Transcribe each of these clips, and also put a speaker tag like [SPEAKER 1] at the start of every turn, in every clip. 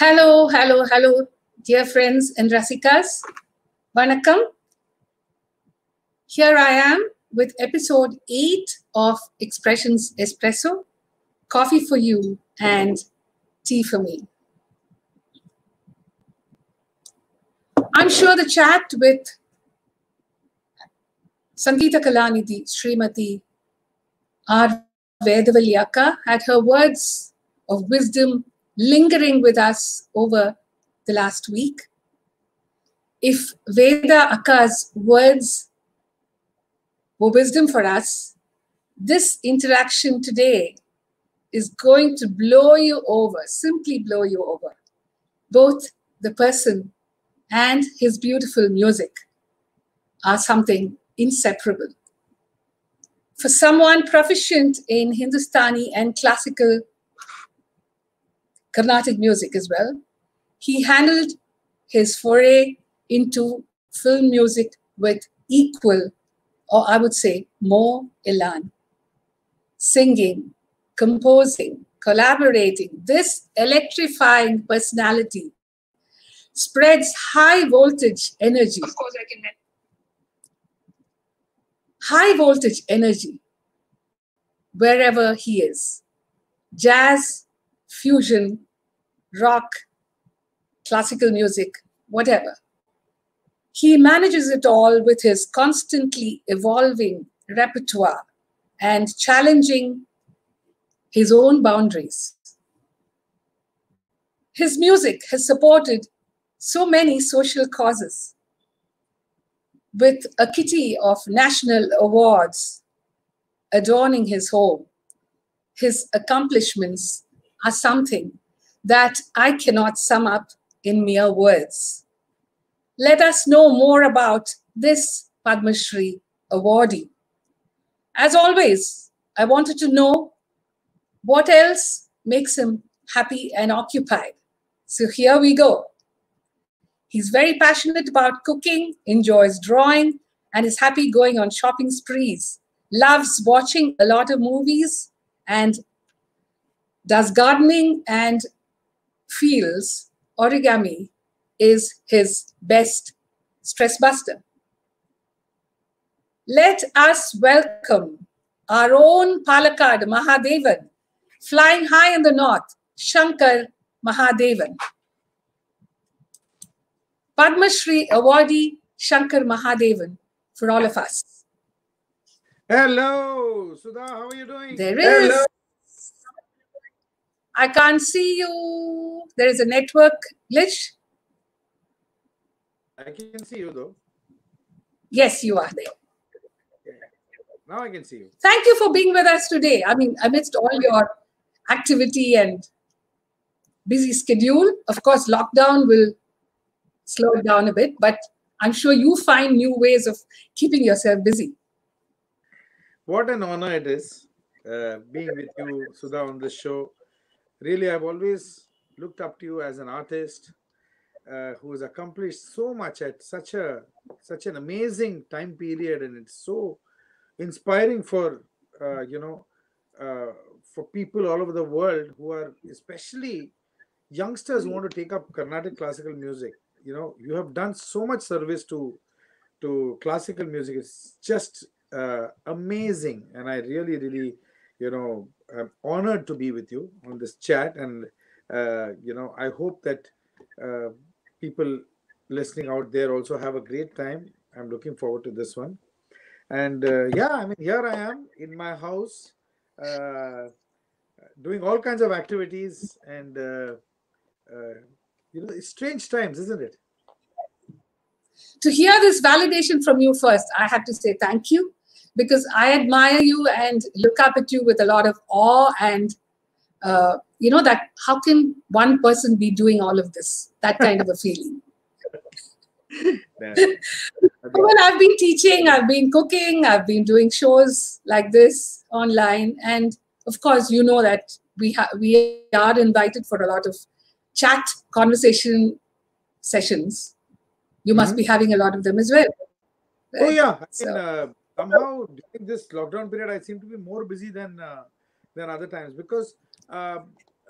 [SPEAKER 1] Hello, hello, hello, dear friends and Rasikas. Vanakkam. Here I am with episode 8 of Expressions Espresso Coffee for You and Tea for Me. I'm sure the chat with Sangeeta Kalanidhi, Srimati R. Vedavalli Akka had her words of wisdom lingering with us over the last week. If Veda Akka's words were wisdom for us, this interaction today is going to blow you over, simply blow you over. Both the person and his beautiful music are something inseparable. For someone proficient in Hindustani and classical Carnatic music as well, he handled his foray into film music with equal, or I would say more elan. Singing, composing, collaborating, this electrifying personality spreads high voltage energy. Of course, I can. High voltage energy wherever he is. Jazz, fusion, rock, classical music, whatever. He manages it all with his constantly evolving repertoire and challenging his own boundaries. His music has supported so many social causes with a kitty of national awards adorning his home. His accomplishments are something that I cannot sum up in mere words. Let us know more about this Padma Shri awardee. As always, I wanted to know what else makes him happy and occupied. So here we go. He's very passionate about cooking, enjoys drawing, and is happy going on shopping sprees. Loves watching a lot of movies and does gardening and feels origami is his best stress buster. Let us welcome our own Palakkad Mahadevan, flying high in the north, Shankar Mahadevan. Padma Shri awardee Shankar Mahadevan for all of us.
[SPEAKER 2] Hello, Sudha, how are you doing?
[SPEAKER 1] There is. Hello. I can't see you. There is a network glitch.
[SPEAKER 2] I can see you though.
[SPEAKER 1] Yes, you are there.
[SPEAKER 2] Now I can see you.
[SPEAKER 1] Thank you for being with us today. I mean, amidst all your activity and busy schedule, of course, lockdown will slow it down a bit, but I'm sure you find new ways of keeping yourself busy.
[SPEAKER 2] What an honor it is uh, being with you, Sudha, on this show really i've always looked up to you as an artist uh, who has accomplished so much at such a such an amazing time period and it's so inspiring for uh, you know uh, for people all over the world who are especially youngsters who want to take up carnatic classical music. You know you have done so much service to to classical music. It's just uh, amazing and i really really you know I'm honored to be with you on this chat, and uh, you know, I hope that uh, people listening out there also have a great time. I'm looking forward to this one, and uh, yeah, I mean, here I am in my house, doing all kinds of activities, and you know, it's strange times, isn't it?
[SPEAKER 1] To hear this validation from you first, I have to say thank you because I admire you and look up at you with a lot of awe and uh, you know that how can one person be doing all of this? That kind of a feeling. well, I've been teaching, I've been cooking, I've been doing shows like this online, and of course, you know that we ha- we are invited for a lot of chat conversation sessions. You must mm-hmm. be having a lot of them as well.
[SPEAKER 2] Right? Oh yeah, I mean, so, uh, somehow during this lockdown period, I seem to be more busy than uh, than other times because uh,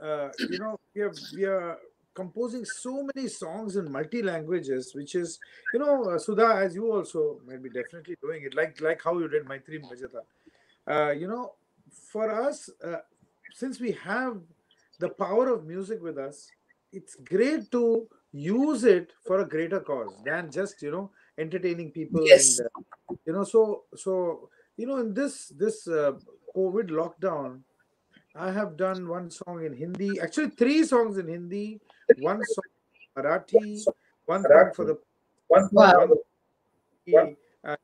[SPEAKER 2] uh, you know we are we are composing so many songs in multi languages, which is, you know, uh, Sudha, as you also might be definitely doing it, like like how you did Maithreem Bhajata. Uh, you know, for us, uh, since we have the power of music with us, it's great to use it for a greater cause than just you know entertaining people
[SPEAKER 1] Yes.
[SPEAKER 2] and uh, you know so so you know in this this uh, covid lockdown i have done one song in hindi actually three songs in hindi one song in marathi one song for the one
[SPEAKER 1] Wow.
[SPEAKER 2] one, uh,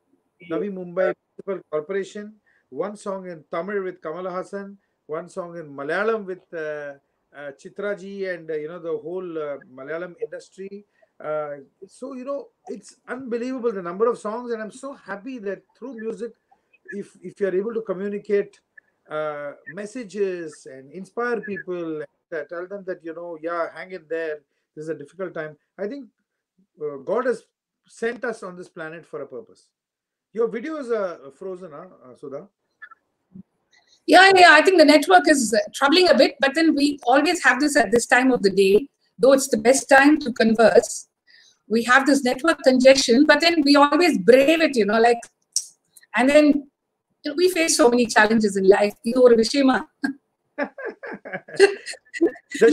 [SPEAKER 2] navi mumbai municipal corporation one song in tamil with kamal haasan one song in malayalam with uh, uh, Chitra ji and uh, you know the whole uh, Malayalam industry. Uh, so you know it's unbelievable the number of songs, and I'm so happy that through music, if if you're able to communicate uh, messages and inspire people, and, tell them that you know yeah, hang in there. This is a difficult time. I think uh, God has sent us on this planet for a purpose. Your video is frozen, huh, uh, Sudha?
[SPEAKER 1] Yeah, yeah, I think the network is troubling a bit, but then we always have this at this time of the day, though it's the best time to converse, we have this network congestion, but then we always brave it, you know, like, and then you know, we face so many challenges in life. You know,
[SPEAKER 2] Vishima.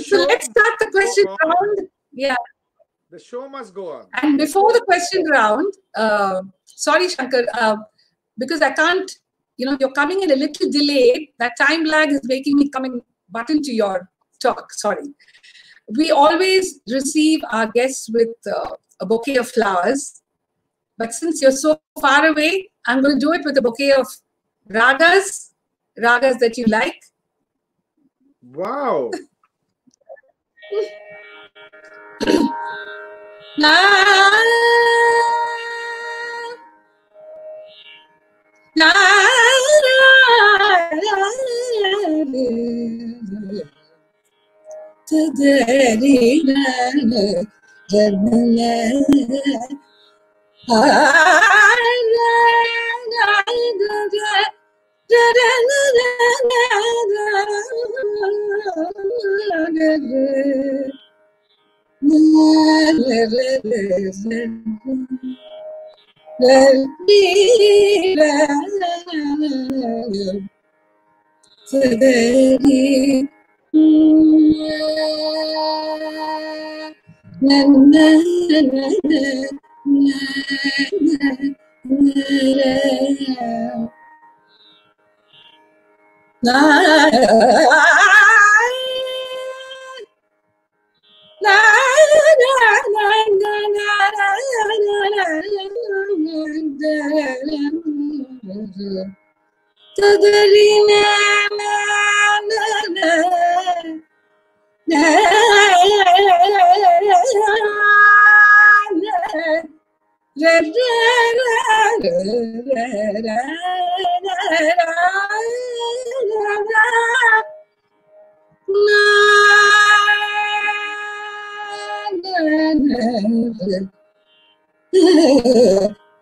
[SPEAKER 1] so let's start the question round. Yeah.
[SPEAKER 2] The show must go on.
[SPEAKER 1] And before the question round, uh, sorry, Shankar, uh, because I can't, you know, you're coming in a little delayed. That time lag is making me coming button to your talk. Sorry. We always receive our guests with uh, a bouquet of flowers. But since you're so far away, I'm going to do it with a bouquet of ragas, ragas that you like.
[SPEAKER 2] Wow.
[SPEAKER 1] La la ತದರಿನ ಜನ್ಮಲ ಸದರಿ Tadalina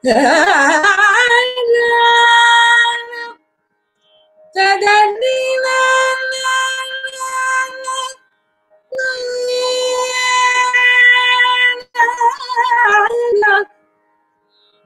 [SPEAKER 1] Yeah.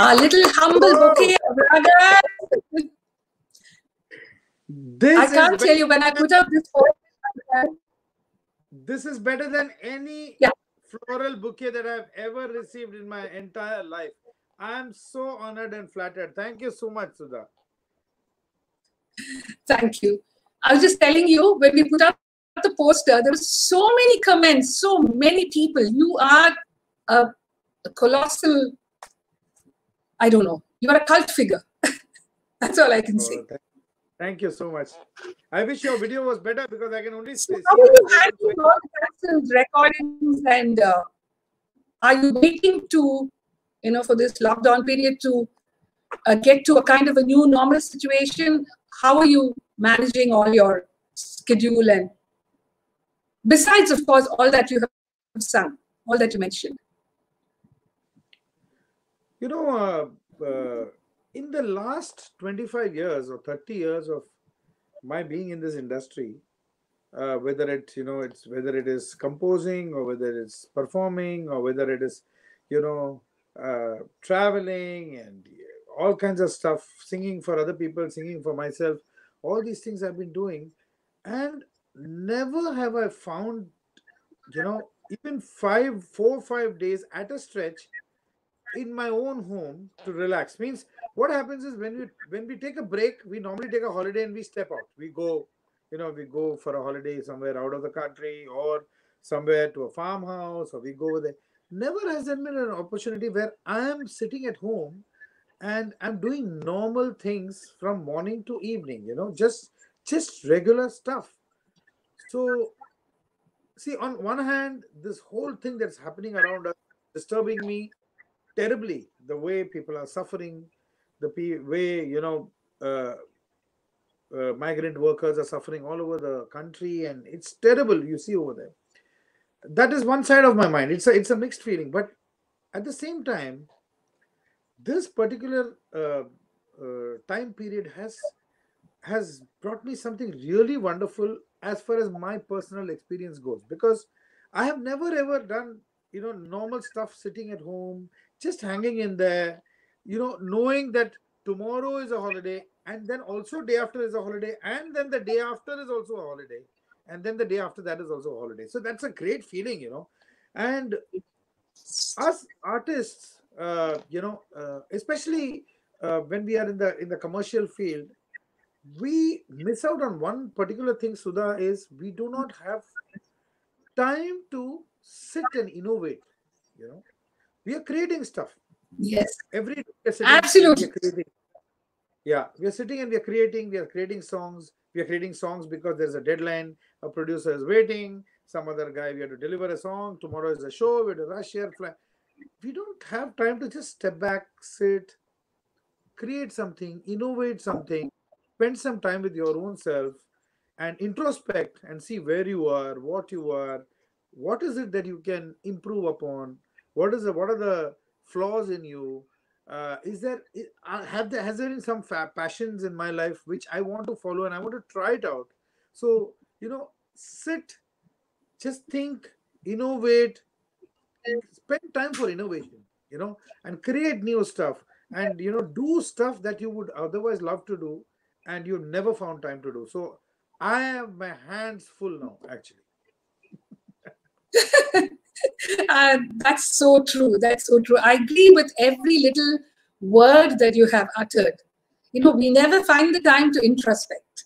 [SPEAKER 1] A little humble oh. bouquet of ragas.
[SPEAKER 2] This
[SPEAKER 1] I
[SPEAKER 2] is
[SPEAKER 1] can't tell you when I put up this
[SPEAKER 2] this is better than any
[SPEAKER 1] Yeah.
[SPEAKER 2] floral bouquet that I've ever received in my entire life. I'm so honored and flattered. Thank you so much, Sudha.
[SPEAKER 1] Thank you. I was just telling you when we put up the poster, there were so many comments, so many people. You are a, a colossal, I don't know, you are a cult figure. That's all I can say.
[SPEAKER 2] Oh, thank, thank you so much. I wish your video was better because I can only see.
[SPEAKER 1] How are you handling all the recordings and uh, Are you waiting to, you know, for this lockdown period to uh, get to a kind of a new normal situation? How are you managing all your schedule and besides, of course, all that you have sung, all that you mentioned?
[SPEAKER 2] You know, uh, uh, in the last 25 years or 30 years of my being in this industry, uh, whether it you know it's whether it is composing or whether it's performing or whether it is you know uh, traveling and all kinds of stuff singing for other people singing for myself all these things i've been doing. And never have i found you know even five four five days at a stretch in my own home to relax. Means what happens is when we when we take a break we normally take a holiday and we step out. We go you know we go for a holiday somewhere out of the country or somewhere to a farmhouse or we go there. Never has there been an opportunity where i am sitting at home and i'm doing normal things from morning to evening you know just just regular stuff. So see on one hand this whole thing that's happening around us disturbing me terribly the way people are suffering the way you know uh, uh, migrant workers are suffering all over the country and it's terrible you see over there. That is one side of my mind. It's a it's a mixed feeling but at the same time this particular uh, uh, time period has has brought me something really wonderful as far as my personal experience goes because i have never ever done you know normal stuff sitting at home just hanging in there you know knowing that tomorrow is a holiday and then also day after is a holiday and then the day after is also a holiday and then the day after that is also a holiday. So that's a great feeling you know. And us artists uh, you know uh, especially uh, when we are in the in the commercial field we miss out on one particular thing sudha is we do not have time to sit and innovate you know we are creating stuff.
[SPEAKER 1] Yes.
[SPEAKER 2] Every day
[SPEAKER 1] absolutely.
[SPEAKER 2] yeah we are sitting and we are creating we are creating songs. We are creating songs because there's a deadline a producer is waiting some other guy we have to deliver a song tomorrow is a show we have to rush here fly. We don't have time to just step back sit create something innovate something spend some time with your own self and introspect and see where you are what you are what is it that you can improve upon what is the what are the flaws in you? Uh, is there uh, have there has there been some passions in my life which i want to follow and i want to try it out? So you know sit just think innovate spend time for innovation you know and create new stuff. And you know do stuff that you would otherwise love to do and you never found time to do. So i have my hands full now actually
[SPEAKER 1] uh, that's so true. That's so true. I agree with every little word that you have uttered. You know, we never find the time to introspect,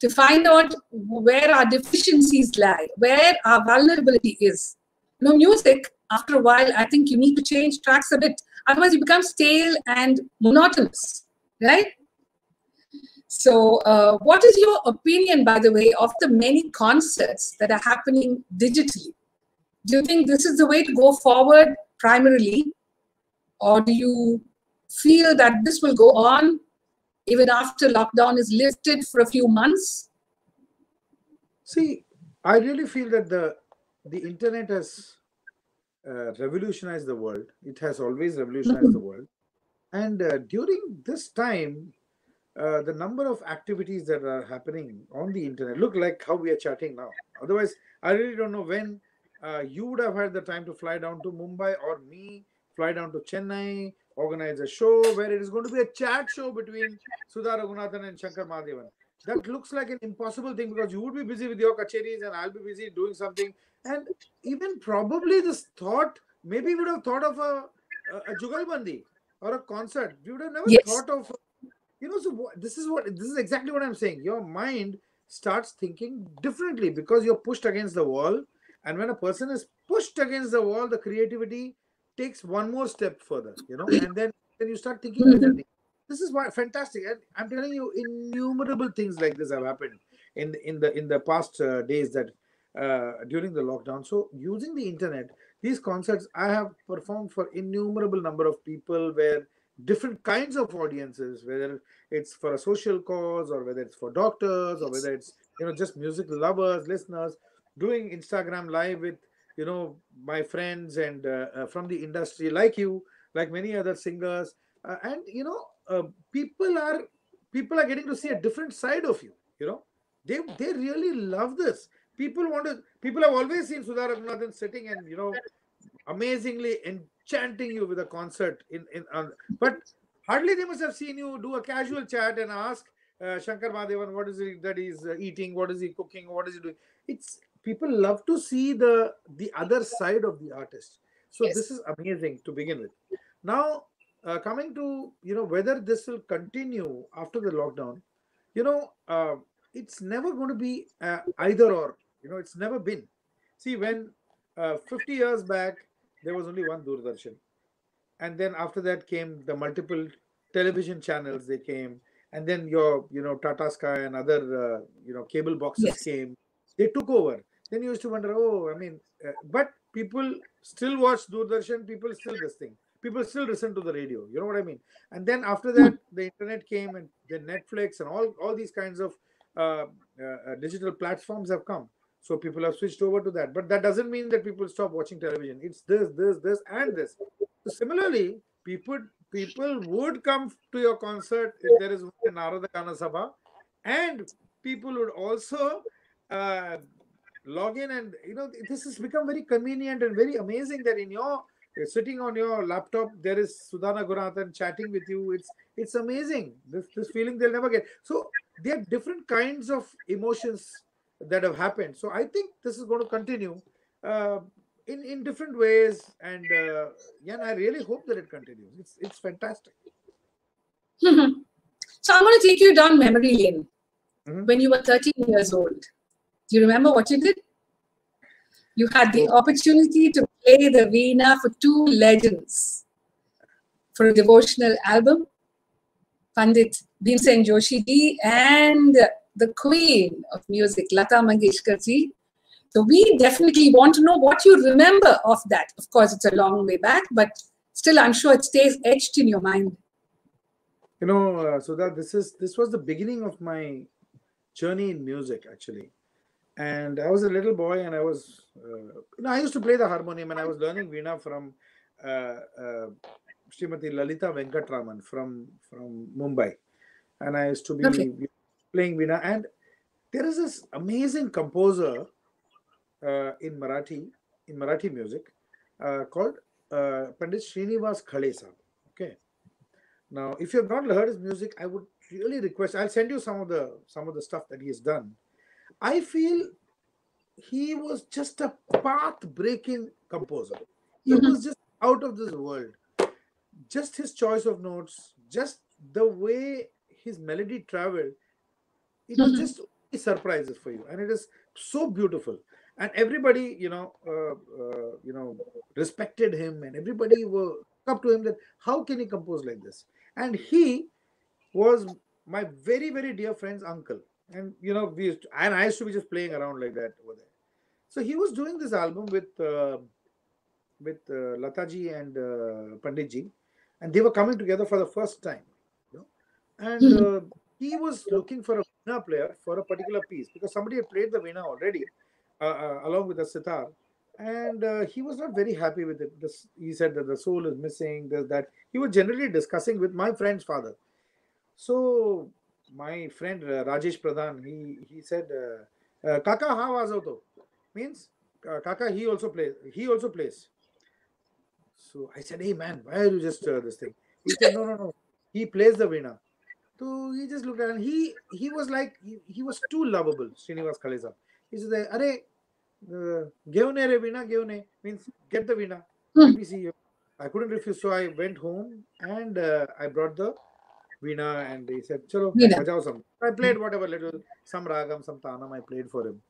[SPEAKER 1] to find out where our deficiencies lie, where our vulnerability is. You know, music, after a while, I think you need to change tracks a bit. Otherwise, you become stale and monotonous, right? So, uh, what is your opinion, by the way, of the many concerts that are happening digitally? Do you think this is the way to go forward primarily? Or do you feel that this will go on even after lockdown is lifted for a few months?
[SPEAKER 2] See i really feel that the the internet has uh, revolutionized the world. It has always revolutionized the world. And uh, during this time uh, the number of activities that are happening on the internet look like how we are chatting now. Otherwise i really don't know when uh, you would have had the time to fly down to Mumbai or me fly down to Chennai, organize a show where it is going to be a chat show between Sudha Raghunathan and Shankar Mahadevan. That looks like an impossible thing because you would be busy with your kacheris and I'll be busy doing something. And even probably this thought, maybe we would have thought of a, a, a Jugalbandi or a concert. We would have never yes. thought of, you know, so this is what, this is exactly what I'm saying. Your mind starts thinking differently because you're pushed against the wall and when a person is pushed against the wall, the creativity takes one more step further, you know, and then, then you start thinking mm-hmm. This is why fantastic. And I'm telling you, innumerable things like this have happened in in the in the past uh, days that uh, during the lockdown. So using the internet, these concerts i have performed for innumerable number of people where different kinds of audiences whether it's for a social cause or whether it's for doctors or whether it's you know just music lovers listeners doing instagram live with you know my friends and uh, uh, from the industry like you like many other singers. Uh, and you know uh, people are people are getting to see a different side of you you know. They they really love this. People want to people have always seen sudha raghunathan sitting and you know amazingly enchanting you with a concert in in um, but hardly they must have seen you do a casual chat and ask uh, shankar mahadevan what is it that he's uh, eating? What is he cooking? What is he doing? It's people love to see the the other side of the artist. So
[SPEAKER 1] Yes.
[SPEAKER 2] this is amazing to begin with. Now uh, coming to you know whether this will continue after the lockdown you know uh, it's never going to be uh, either or you know it's never been. See when uh, 50 years back there was only one doordarshan. And then after that came the multiple television channels they came. And then your you know tata sky and other uh, you know cable boxes
[SPEAKER 1] Yes.
[SPEAKER 2] came. They took over then you used to wonder oh i mean uh, but people still watch doordarshan people still this thing people still listen to the radio you know what i mean? And then after that the internet came and then netflix and all all these kinds of uh, uh, uh, digital platforms have come. So people have switched over to that. But that doesn't mean that people stop watching television. It's this this this and this. So similarly people people would come to your concert if there is Narada Gana Sabha and people would also uh, log in and you know this has become very convenient and very amazing that in your sitting on your laptop there is sudha raghunathan chatting with you. It's it's amazing. This this feeling they'll never get. So there are different kinds of emotions that have happened. So i think this is going to continue uh, in in different ways and uh, yeah i really hope that it continues. It's it's fantastic.
[SPEAKER 1] So I'm going to take you down memory lane.
[SPEAKER 2] Mhm.
[SPEAKER 1] When you were 13 years old, do you remember what you did? You had the opportunity to play the veena for two legends for a devotional album, Pandit Bhimsen Joshi ji and the queen of music, Lata Mangeshkar ji. So we definitely want to know what you remember of that. Of course, it's a long way back, but still, I'm sure it stays etched in your mind.
[SPEAKER 2] you know uh, so that this is this was the beginning of my journey in music actually and i was a little boy and i was uh, you know i used to play the harmonium and i was learning veena from uh, uh, Srimati Lalita Venkatraman from from Mumbai, and I used to be
[SPEAKER 1] Okay.
[SPEAKER 2] playing veena. And there is this amazing composer uh, in Marathi in Marathi music uh, called uh, Pandit Srinivas Khale Sahab. Okay, now if you have not heard his music, I would really request. I'll send you some of the some of the stuff that he has done. I feel he was just a path-breaking composer. He
[SPEAKER 1] Mhm.
[SPEAKER 2] was just out of this world. Just his choice of notes, just the way his melody traveled, it was
[SPEAKER 1] Mhm.
[SPEAKER 2] just surprises for you, and it is so beautiful. And everybody, you know, uh, uh, you know, respected him, and everybody were up to him that how can he compose like this? And he was my very very dear friend's uncle, and you know, we used to, and I used to be just playing around like that over there. So he was doing this album with uh, with uh, Lataji and uh, Panditji, and they were coming together for the first time. You know? And uh, he was looking for a veena player for a particular piece because somebody had played the veena already, uh, uh, along with the sitar, and uh, he was not very happy with it. This, he said that the soul is missing. That he was generally discussing with my friend's father. So my friend uh, Rajesh Pradhan, he he said, uh, uh, "Kaka ha wazoto," means uh, Kaka he also plays. He also plays. So I said, "Hey man, why are you just uh, this thing?" He said, "No, no, no. He plays the veena." So he just looked at and he he was like he, he was too lovable. Srinivas Khalesa. He said, "Arey, uh, geune re veena, geune means get the veena.
[SPEAKER 1] Hmm.
[SPEAKER 2] Let. I couldn't refuse, so I went home and uh, I brought the veena and he said, "Chalo, bajao some." I played whatever little some ragam, some tanam. I played for him.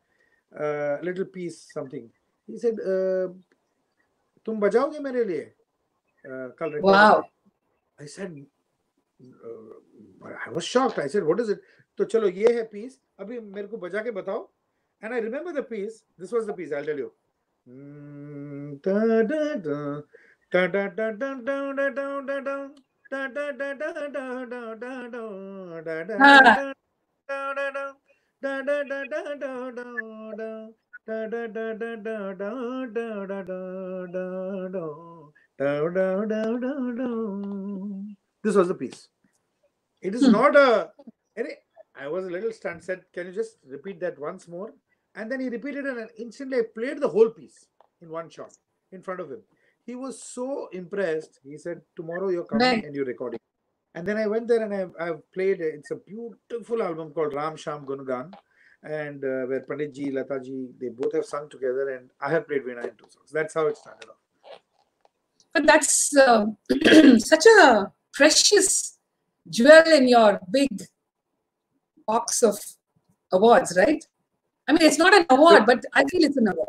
[SPEAKER 2] Uh, little piece, something. He said, uh, "तुम बजाओगे मेरे लिए uh, कल
[SPEAKER 1] Wow.
[SPEAKER 2] I said, uh, I was shocked. I said, "What is it?" तो चलो ये है piece. अभी मेरे को बजा के बताओ. And I remember the piece. This was the piece. I'll tell you. Mm, da, da, da. Da, da, da, da, da, da, da, This was the piece. It is
[SPEAKER 1] hmm.
[SPEAKER 2] not a. I was a little stunned. Said, "Can you just repeat that once more?" And then he repeated, and instantly I played the whole piece in one shot in front of him. He was so impressed. He said, "Tomorrow you're coming
[SPEAKER 1] Right.
[SPEAKER 2] and you're recording." And then I went there and I've, I've played. It's a beautiful album called Ram Shyam Gungan, and uh, where Pandit ji, Lata ji, they both have sung together, and I have played Veena in two songs. That's how it started off.
[SPEAKER 1] But that's uh, such a precious jewel in your big box of awards, right? I mean, it's not an award, but I feel it's an award.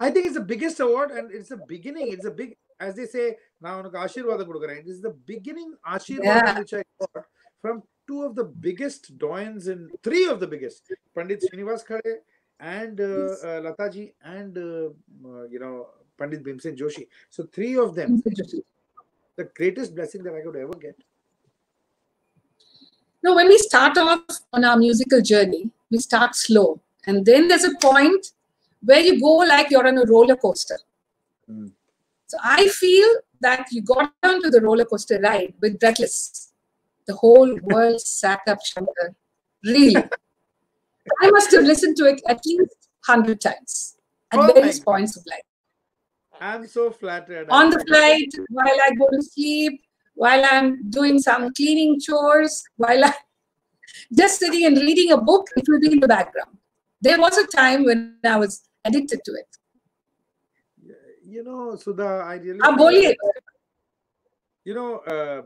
[SPEAKER 2] I think it's the biggest award and it's the beginning. It's a big, as they say, now Ashirwada Kudukaran. This is the beginning Ashirwada
[SPEAKER 1] Yeah.
[SPEAKER 2] which I got from two of the biggest doyens in three of the biggest Pandit Srinivas Khale and uh, uh, Lataji and uh, uh, you know Pandit Bhimsen Joshi. So three of them, the greatest blessing that I could ever get.
[SPEAKER 1] No, when we start off on our musical journey, we start slow. And then there's a point where you go like you're on a roller coaster.
[SPEAKER 2] Mm.
[SPEAKER 1] So I feel that you got onto the roller coaster ride with Breathless. The whole world sat up, Shankar. Really. I must have listened to it at least 100 times at
[SPEAKER 2] Oh
[SPEAKER 1] various points of life.
[SPEAKER 2] I'm so flattered.
[SPEAKER 1] On the flight, while I go to sleep, while I'm doing some cleaning chores, while I'm just sitting and reading a book, it will be in the background. There was a time when I was addicted to it.
[SPEAKER 2] You know sudha i really
[SPEAKER 1] I'm
[SPEAKER 2] feel, you know uh,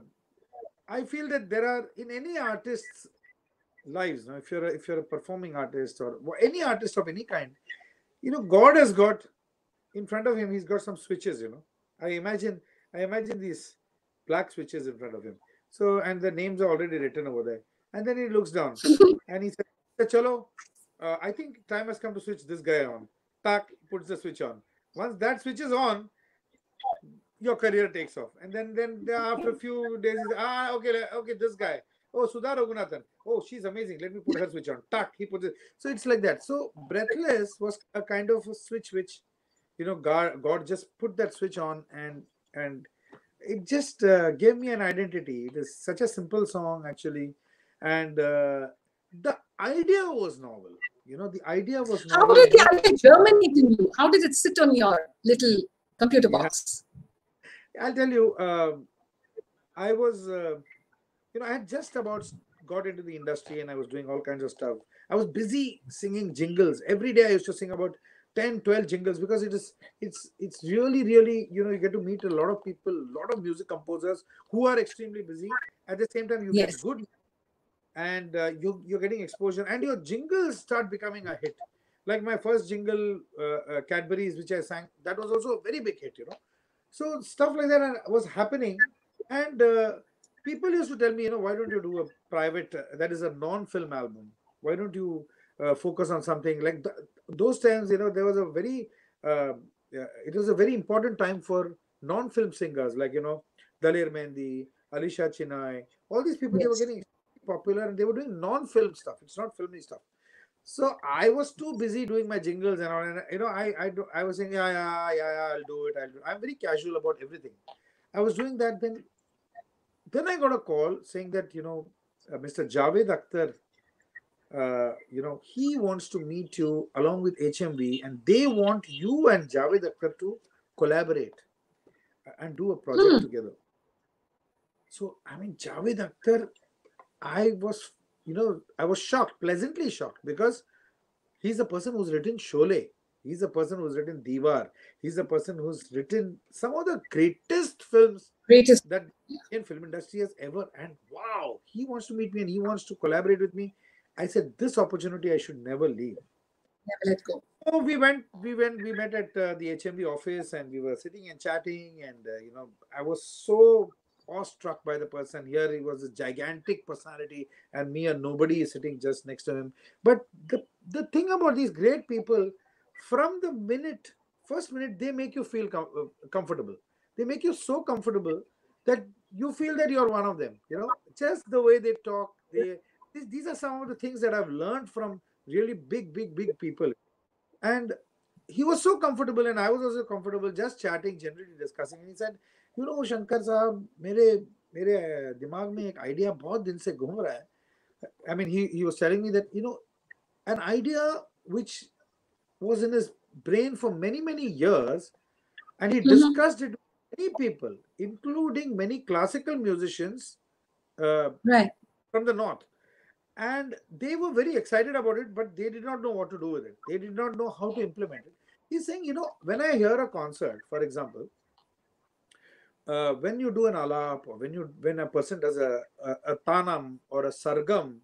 [SPEAKER 2] i feel that there are in any artist's lives you know, if you're a, if you're a performing artist or any artist of any kind you know god has got in front of him he's got some switches you know. I imagine i imagine these black switches in front of him. So and the names are already written over there. And then he looks down and he says chalo uh, i think time has come to switch this guy on tak puts the switch on once that switch is on your career takes off. And then then after a few days, ah, okay, okay, this guy. Oh, Sudha Raghunathan. Oh, she's amazing. Let me put her switch on. Tuck, he puts it. So it's like that. So Breathless was a kind of a switch which, you know, God, God just put that switch on and and it just uh, gave me an identity. It is such a simple song actually, and uh, the idea was novel. You know, the idea was
[SPEAKER 1] How did the idea germinate in you? How did it sit on your little computer
[SPEAKER 2] Yeah.
[SPEAKER 1] box?
[SPEAKER 2] I'll tell you, um, I was, uh, you know, I had just about got into the industry and I was doing all kinds of stuff. I was busy singing jingles. Every day I used to sing about 10, 12 jingles because it is, it's, it's really, really, you know, you get to meet a lot of people, a lot of music composers who are extremely busy. At the same time, you
[SPEAKER 1] Yes.
[SPEAKER 2] get good and uh, you, you're getting exposure and your jingles start becoming a hit. Like my first jingle, uh, uh, Cadbury's, which I sang, that was also a very big hit, you know. So stuff like that uh, was happening and uh, people used to tell me you know why don't you do a private uh, that is a non-film album? Why don't you uh, focus on something? Like th- those times you know there was a very uh, it was a very important time for non-film singers like you know daler mehndi alisha chinai all these people they were getting popular and they were doing non-film stuff it's not filmy stuff so I was too busy doing my jingles and all, and you know, I I, do, I was saying, yeah, yeah, yeah, yeah, I'll do it. I'll do. I'm very casual about everything. I was doing that. Then, then I got a call saying that you know, uh, Mr. Javed Akhtar, uh, you know, he wants to meet you along with HMV, and they want you and Javed Akhtar to collaborate uh, and do a project
[SPEAKER 1] Hmm.
[SPEAKER 2] together. So I mean, Javed Akhtar, I was, you know, I was shocked, pleasantly shocked, because he's a person who's written Sholay. He's a person who's written Deewar. He's a person who's written some of the greatest films
[SPEAKER 1] Greatest.
[SPEAKER 2] that Indian film industry has ever. And wow, he wants to meet me and he wants to collaborate with me. I said, this opportunity I should never leave.
[SPEAKER 1] Never let go.
[SPEAKER 2] So we went, we went, we met at uh, the HMV office and we were sitting and chatting. And, uh, you know, I was so awestruck by the person. Here he was a gigantic personality and me, a nobody, is sitting just next to him. But the, the thing about these great people, from the minute, first minute they make you feel com- uh, comfortable. They make you so comfortable that you feel that you're one of them. You know, just the way they talk. They these, these are some of the things that I've learned from really big, big, big people. And he was so comfortable, and I was also comfortable just chatting, generally discussing. And he said, "You know, Shankar साहब, मेरे मेरे दिमाग में एक idea बहुत दिन से घूम रहा है." I mean, he he was telling me that you know, an idea which was in his brain for many many years, and he
[SPEAKER 1] Mhm.
[SPEAKER 2] discussed it with many people, including many classical musicians uh,
[SPEAKER 1] Right.
[SPEAKER 2] from the north and they were very excited about it but they did not know what to do with it they did not know how to implement it he's saying you know when i hear a concert for example uh, when you do an alap or when you when a person does a, a, a tanam or a sargam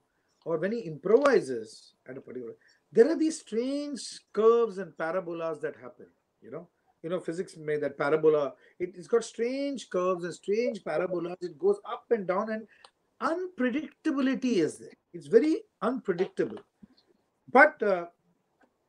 [SPEAKER 2] or when he improvises at a particular there are these strange curves and parabolas that happen you know you know physics made that parabola it, it's got strange curves and strange parabolas it goes up and down and unpredictability is there. It's very unpredictable. But uh,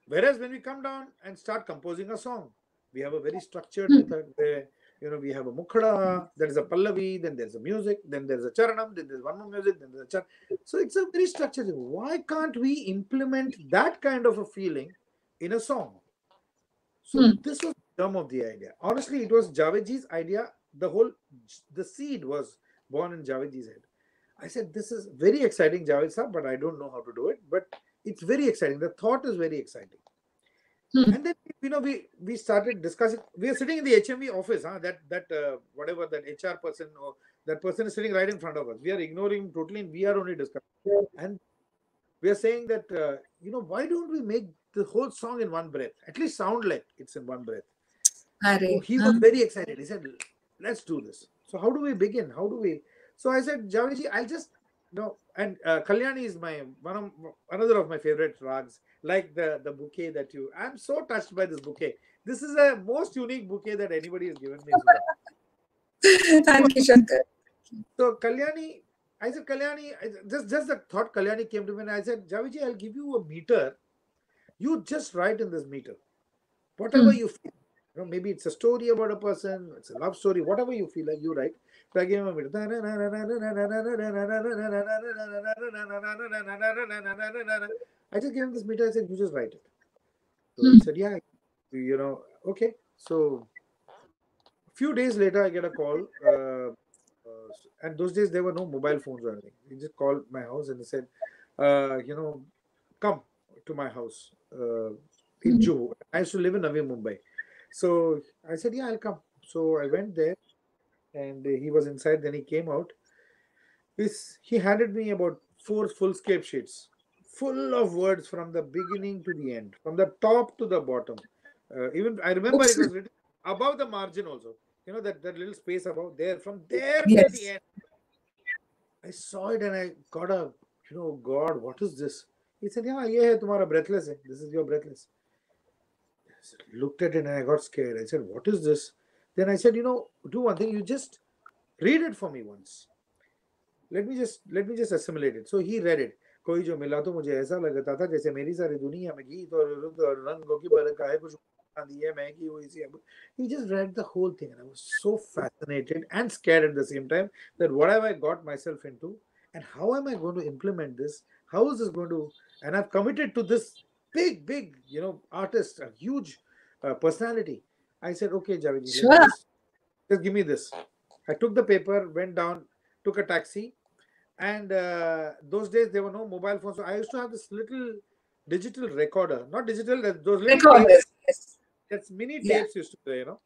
[SPEAKER 2] whereas when we come down and start composing a song, we have a very structured method where you know we have a mukhada, there is a pallavi, then there's a music, then there's a charanam, then there's one more music, then there's a char. So it's a very structured. thing. Why can't we implement that kind of a feeling in a song? So
[SPEAKER 1] Hmm.
[SPEAKER 2] this was the germ of the idea. Honestly, it was Javedji's idea. The whole the seed was born in Javedji's head. I said, This is very exciting, Javed sir, but I don't know how to do it. But it's very exciting. The thought is very exciting.
[SPEAKER 1] Hmm.
[SPEAKER 2] And then you know we we started discussing. We are sitting in the HMV office, huh? That that uh, whatever that HR person or that person is sitting right in front of us. We are ignoring him totally, and we are only discussing. And we are saying that uh, you know why don't we make the whole song in one breath? At least sound like it's in one breath.
[SPEAKER 1] Are,
[SPEAKER 2] So he was very excited. He said, "Let's do this." So how do we begin? How do we? So I said, "Javedji, I'll just no." And uh, Kalyani is my one of another of my favorite rags. Like the the bouquet that you. I'm so touched by this bouquet. This is a most unique bouquet that anybody has given me.
[SPEAKER 1] Thank you, Shankar.
[SPEAKER 2] So Kalyani, I said, Kalyani, I- just just the thought Kalyani came to me, and I said, Javedji, I'll give you a meter. You just write in this meter, whatever
[SPEAKER 1] Hmm.
[SPEAKER 2] you feel. You know, maybe it's a story about a person, it's a love story, whatever you feel like, you write. I gave him. I just gave him this meter. I said, you just write it. So he
[SPEAKER 1] Hmm.
[SPEAKER 2] said, yeah, you know, okay. So a few days later, I get a call. Uh, uh, and those days there were no mobile phones or anything. He just called my house and he said, uh, you know, come to my house uh, in
[SPEAKER 1] Mhm.
[SPEAKER 2] Juhu. I used to live in Navi Mumbai. So I said, yeah, I'll come. So I went there and he was inside. Then he came out. This, he handed me about four full-scape sheets full of words from the beginning to the end, from the top to the bottom. Uh, even I remember it was written above the margin also. You know that, that little space above there, from there to
[SPEAKER 1] Yes.
[SPEAKER 2] the end. I saw it and I got a, you know, God, what is this? He said, Yeah, yeah, tumhara breathless. hai. This is your breathless. I said- looked at it and I got scared. I said, What is this? Then I said, You know, do one thing, you just read it for me once. Let me just let me just assimilate it. So he read it. कोई जो मिला तो मुझे ऐसा लगता था जैसे मेरी सारी दुनिया में गीत और रुत और रंगों की बरका है कुछ दी है मैं की हुई सी अब he just read the whole thing and I was so fascinated and scared at the same time that what have I got myself into and how am I going to implement this? How is this going to? And I've committed to this big, big, you know, artist, a huge uh, personality. I said, okay, Javed, ji, let me
[SPEAKER 1] Sure.
[SPEAKER 2] just, just give me this. I took the paper, went down, took a taxi, and uh, those days there were no mobile phones. So I used to have this little digital recorder, not digital, those little tapes
[SPEAKER 1] Recorders. Yes.
[SPEAKER 2] that's mini
[SPEAKER 1] Yeah.
[SPEAKER 2] tapes used to be, you know.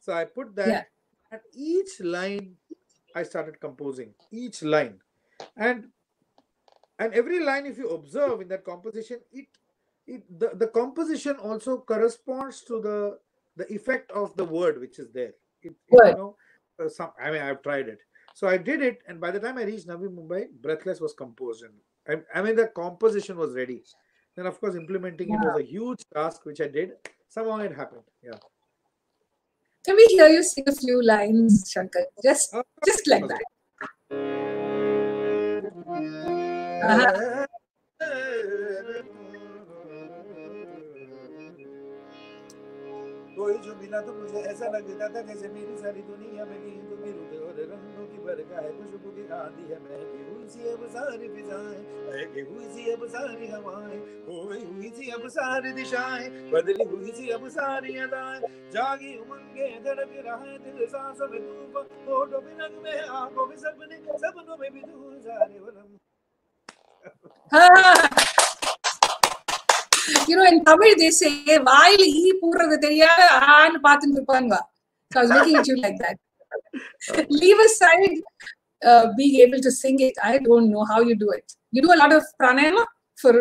[SPEAKER 2] So I put that,
[SPEAKER 1] Yeah.
[SPEAKER 2] and each line I started composing, each line, and and every line, if you observe in that composition, it it the, the composition also corresponds to the the effect of the word which is there. It, you know, uh, some I mean I've tried it. So I did it, and by the time I reached Navi Mumbai, Breathless was composed, and I, I mean the composition was ready. Then of course implementing it was a huge task, which I did. Somehow it happened. Yeah.
[SPEAKER 1] Can we hear you sing a few lines, Shankar? Just,
[SPEAKER 2] Uh,
[SPEAKER 1] just like that.
[SPEAKER 2] कोई जो मिला तो मुझे ऐसा लगता था जैसे मेरी सारी दुनिया में नींद बिरुद और रंगों की बरखा है खुशबू की आंधी है महकी हुई सी अब सारी फिजाएँ महकी हुई सी अब सारी हवाएँ खोई हुई सी अब सारी दिशाएँ, बदली हुई सी अब सारी अदाएँ, जागी उमंगे धड़क रहा है दिल सांसों में धूप, होठों में रंग में आँखों में सपने, सपनों में भी तू सारे वलम
[SPEAKER 1] you know, in Tamil they say, வாயில் ஈ பூர்றது தெரியாத ஆன்னு பார்த்துட்டு இருப்பாங்க. So I was looking at you like that. Leave aside uh, being able to sing it. I don't know how you do it. You do a lot of pranayama for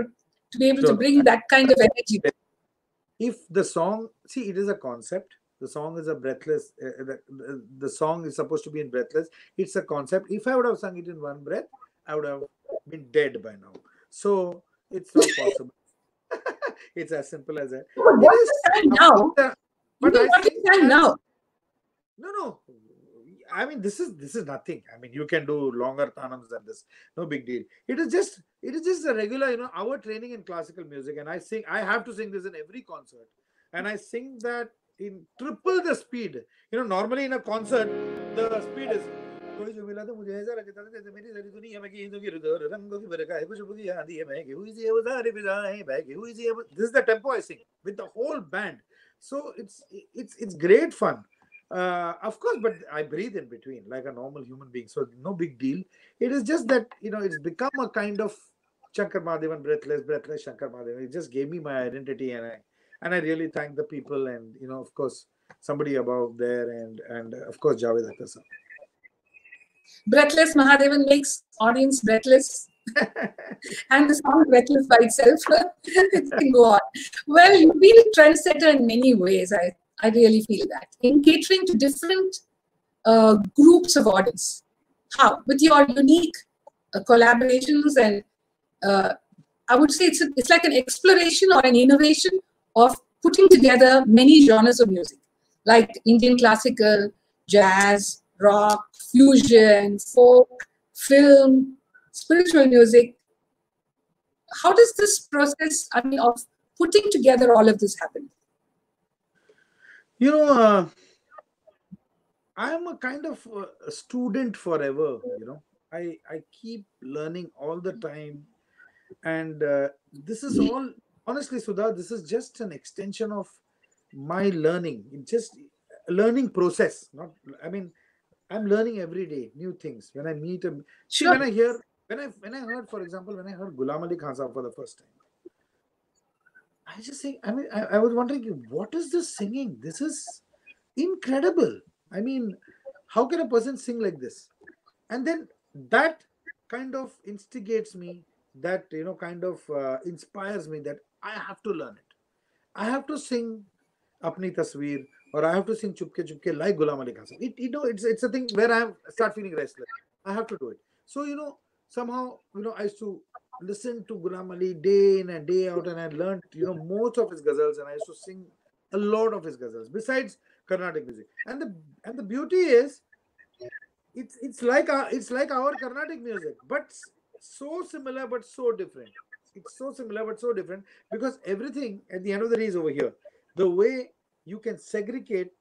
[SPEAKER 1] to be able to
[SPEAKER 2] Sure.
[SPEAKER 1] bring that kind of energy.
[SPEAKER 2] if the song see it is a concept the song is a breathless uh, the, the, the song is supposed to be in breathless it's a concept if i would have sung it in one breath i would have been dead by now so it's not possible it's as simple as that.
[SPEAKER 1] But what is the time now?
[SPEAKER 2] but I
[SPEAKER 1] what is
[SPEAKER 2] think
[SPEAKER 1] time now?
[SPEAKER 2] no no. I mean this is this is nothing. I mean you can do longer tanams than this. No big deal. It is just it is just a regular you know our training in classical music and i sing i have to sing this in every concert. And i sing that in triple the speed. You know normally in a concert the speed is कोई जो मिला तो मुझे ऐसा लगता था जैसे मेरी सारी दुनिया में गीतों की रुदो रंगों की बरखा है खुशबू की आंधी है महकी हुई सी है वो सारी फिजाएं बहकी हुई सी है वो- this is the tempo i sing with the whole band so it's it's it's great fun uh, of course but i breathe in between like a normal human being so no big deal it is just that you know it's become a kind of shankar madhavan breathless breathless shankar madhavan it just gave me my identity and i and i really thank the people and you know of course somebody above there and and uh, of course javed akhtar sir
[SPEAKER 1] Breathless Mahadevan makes audience breathless. and the song breathless by itself. it can go on. Well, you've been a trendsetter in many ways. I, I really feel that. In catering to different uh, groups of audience. How? With your unique uh, collaborations and uh, I would say it's, a, it's like an exploration or an innovation of putting together many genres of music, like Indian classical, jazz, rock, fusion, folk, film, spiritual music. How does this process, I mean, of putting together all of this happen?
[SPEAKER 2] you know uh, i'm a kind of a student forever you know i i keep learning all the time and uh, this is all honestly sudha this is just an extension of my learning it just a learning process not i mean i'm learning every day new things when i meet a see
[SPEAKER 1] Sure.
[SPEAKER 2] when i hear when i when i heard for example when i heard ghulam ali khan for the first time I just think, I mean, I, I was wondering, what is this singing? This is incredible. I mean, how can a person sing like this? And then that kind of instigates me, that, you know, kind of uh, inspires me that I have to learn it. I have to sing Apni Tasveer or I have to sing Chupke Chupke like Ghulam Ali Khan. It, you know, it's, it's a thing where I start feeling restless. I have to do it. So, you know, somehow, you know, I used to listen to Ghulam Ali day in and day out, and I learned, you know, most of his ghazals, and I used to sing a lot of his ghazals besides Carnatic music. And the and the beauty is, it's it's like our, it's like our Carnatic music, but so similar but so different. It's so similar but so different because everything at the end of the day is over here. The way you can segregate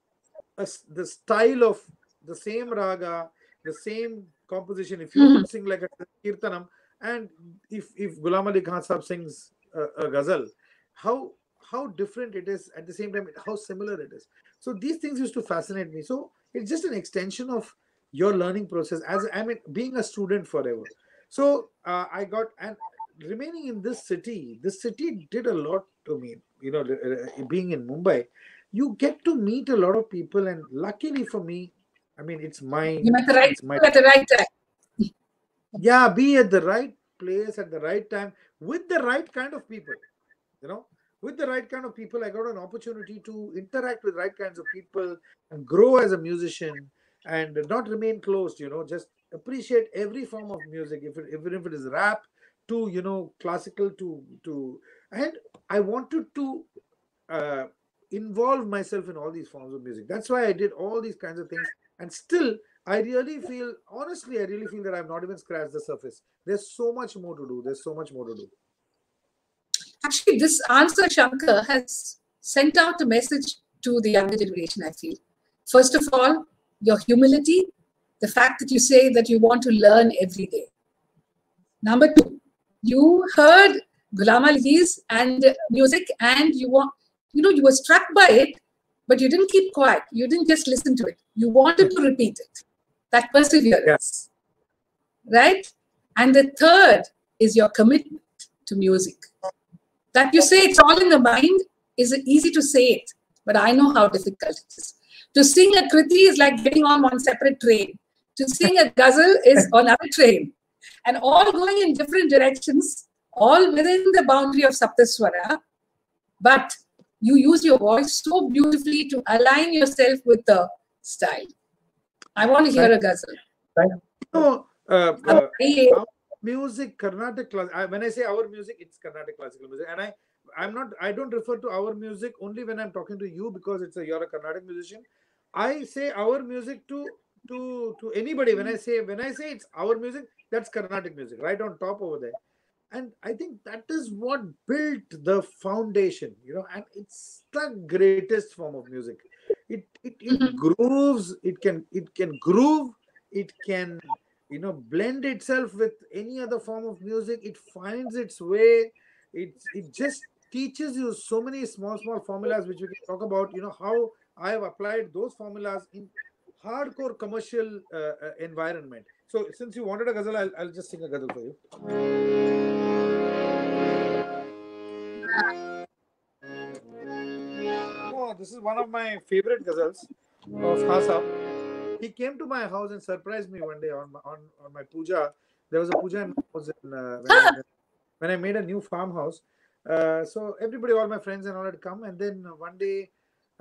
[SPEAKER 2] a the style of the same raga, the same composition. If you
[SPEAKER 1] Mhm.
[SPEAKER 2] sing like a kirtanam, and if if Ghulam Ali Khan Sahab sings a, a ghazal, how how different it is at the same time, how similar it is. So these things used to fascinate me. So it's just an extension of your learning process. As I mean, being a student forever. So uh, I got and remaining in this city. This city did a lot to me. You know, uh, being in Mumbai, you get to meet a lot of people, and luckily for me, I mean, it's my
[SPEAKER 1] You met the right
[SPEAKER 2] my
[SPEAKER 1] at the right time.
[SPEAKER 2] yeah be at the right place at the right time with the right kind of people you know with the right kind of people i got an opportunity to interact with right kinds of people and grow as a musician and not remain closed you know just appreciate every form of music if it, even if it is rap to you know classical to to and i wanted to uh, involve myself in all these forms of music that's why i did all these kinds of things and still I really feel, honestly, I really feel that I've not even scratched the surface. There's so much more to do. There's so much more to do.
[SPEAKER 1] Actually, this answer, Shankar, has sent out a message to the younger generation, I feel. First of all, your humility, the fact that you say that you want to learn every day. Number two, you heard Ghulam Ali's and music and you want, you know, you were struck by it, but you didn't keep quiet. You didn't just listen to it. You wanted to repeat it. That perseverance.
[SPEAKER 2] Yes.
[SPEAKER 1] Right? And the third is your commitment to music. That you say it's all in the mind is easy to say it, but I know how difficult it is. To sing a kriti is like getting on one separate train. To sing a ghazal is on another train. And all going in different directions, all within the boundary of Saptaswara. But you use your voice so beautifully to align yourself with the style. I want to hear a ghazal.
[SPEAKER 2] No, uh, uh, our music, Carnatic class. When I say our music, it's Carnatic classical music, and I, I'm not. I don't refer to our music only when I'm talking to you because it's a you're a Carnatic musician. I say our music to to to anybody. When I say when I say it's our music, that's Carnatic music, right on top over there. And I think that is what built the foundation, you know, and it's the greatest form of music. It it, it
[SPEAKER 1] Mhm.
[SPEAKER 2] grooves, it can it can groove, it can you know blend itself with any other form of music it finds its way it it just teaches you so many small small formulas which we can talk about you know how i have applied those formulas in hardcore commercial uh, uh, environment so since you wanted a ghazal I'll, I'll just sing a ghazal for you oh this is one of my favorite ghazals of Hasa he came to my house and surprised me one day on my, on, on my puja. There was a puja in my house in, uh, when, I, when I made a new farmhouse. Uh, so everybody, all my friends and all had come, and then one day,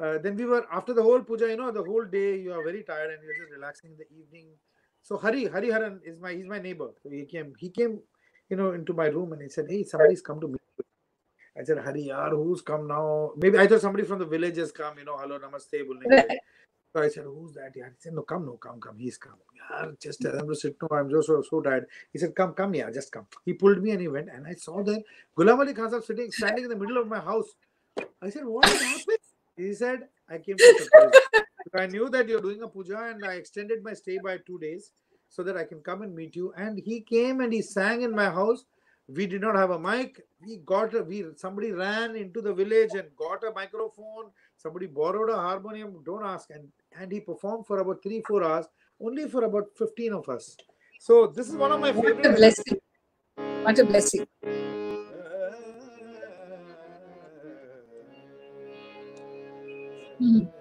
[SPEAKER 2] uh, then we were after the whole puja. You know, the whole day you are very tired and you're just relaxing in the evening. So Hari Hari Haran is my he's my neighbor. So he came he came, you know, into my room and he said, "Hey, somebody's come to meet." You." I said, "Hari, yaar, who's come now? Maybe I thought somebody from the village has come. You know, hello, namaste, bolne ke So I said, Who's that? Yeah. He said, No, come, no, come, come. He's come. Yeah, just tell him to sit. No, I'm just so, so tired. He said, Come, come, yeah, just come. He pulled me and he went. And I saw that Ghulam Ali Khan sitting, standing in the middle of my house. I said, What happened? He said, I came to surprise I knew that you're doing a puja and I extended my stay by two days so that I can come and meet you. And he came and he sang in my house. We did not have a mic. We got a, we somebody ran into the village and got a microphone. Somebody borrowed a harmonium. Don't ask. And and he performed for about three four hours, only for about fifteen of us. So this is one of my
[SPEAKER 1] What a
[SPEAKER 2] favorite.
[SPEAKER 1] blessing. What a blessing. Mhm. Ah,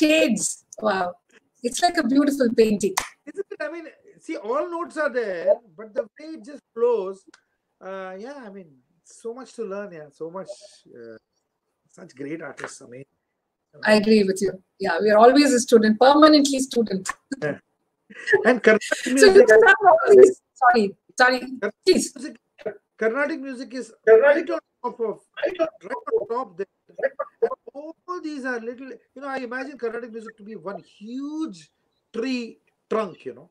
[SPEAKER 1] shades? Wow. It's like a beautiful painting.
[SPEAKER 2] Isn't it? I mean, see, all notes are there, but the way it just flows. Uh, yeah, I mean, so much to learn. Yeah, so much. Uh, such great artists. I mean,
[SPEAKER 1] I agree with you. Yeah, we are always a student, permanently student.
[SPEAKER 2] and Carnatic
[SPEAKER 1] So you
[SPEAKER 2] music,
[SPEAKER 1] just have all these. Sorry, sorry. Please.
[SPEAKER 2] music, Carnatic music is right on top of right on top there. All these are little. You know, I imagine Carnatic music to be one huge tree trunk. You know,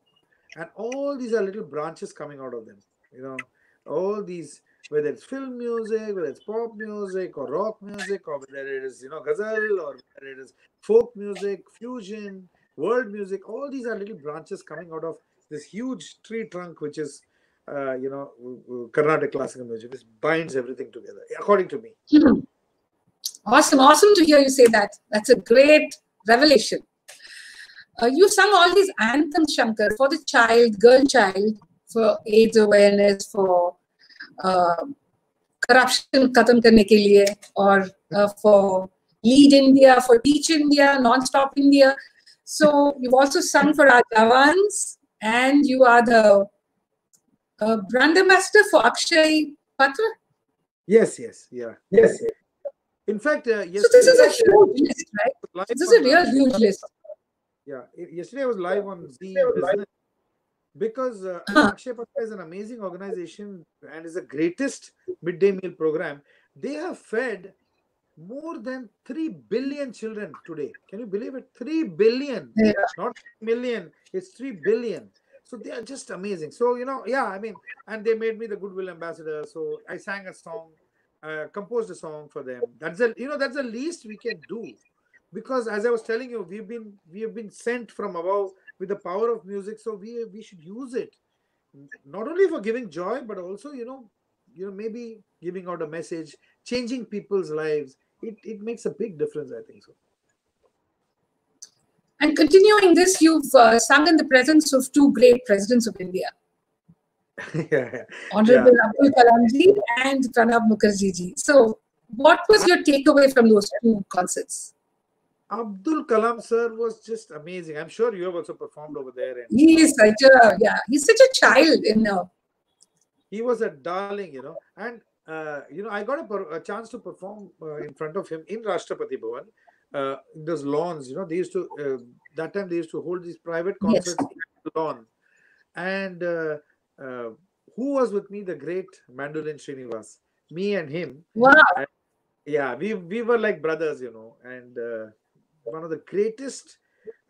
[SPEAKER 2] and all these are little branches coming out of them. You know, all these whether it's film music, whether it's pop music or rock music, or whether it is you know ghazal or whether it is folk music, fusion, world music. All these are little branches coming out of this huge tree trunk, which is uh, you know Carnatic classical music. This binds everything together, according to me.
[SPEAKER 1] Awesome, awesome to hear you say that. That's a great revelation. Uh, you sung all these anthems, Shankar, for the child, girl child, for AIDS awareness, for uh, corruption khatam karne ke liye, or uh, for Lead India, for Teach India, Non-Stop India. So you've also sung for our Javans, and you are the uh, brand ambassador for Akshay Patra.
[SPEAKER 2] Yes, yes, yeah, yes. yes. In fact, uh,
[SPEAKER 1] so this is a huge list, right? This is a real huge list.
[SPEAKER 2] Yeah, yesterday I was live on Zee Business because uh, huh. Akshay Patra is an amazing organization and is the greatest midday meal program. They have fed more than 3 billion children today. Can you believe it? 3 billion, yeah. not million, it's 3 billion. So they are just amazing. So, you know, yeah, I mean, and they made me the Goodwill Ambassador. So I sang a song, uh, composed a song for them. That's the, you know, that's the least we can do. Because as I was telling you, we've been we have been sent from above with the power of music. So we we should use it. Not only for giving joy, but also, you know, you know, maybe giving out a message, changing people's lives. It it makes a big difference, I think so.
[SPEAKER 1] And continuing this, you've uh, sung in the presence of two great presidents of India.
[SPEAKER 2] yeah.
[SPEAKER 1] Honorable yeah. Abdul Kalamji and Pranab Mukherjee ji. So, what was your takeaway from those two concerts?
[SPEAKER 2] Abdul Kalam sir was just amazing. I'm sure you have also performed over there. And
[SPEAKER 1] he is such a yeah, he's such a child in uh,
[SPEAKER 2] He was a darling, you know, and uh, you know I got a, a chance to perform uh, in front of him in Rashtrapati Bhavan. Uh, those lawns, you know, they used to uh, that time they used to hold these private concerts yes. in the lawn, and uh, uh, who was with me? The great Mandolin Srinivas, me and him.
[SPEAKER 1] Wow.
[SPEAKER 2] And, yeah, we we were like brothers, you know, and uh, one of the greatest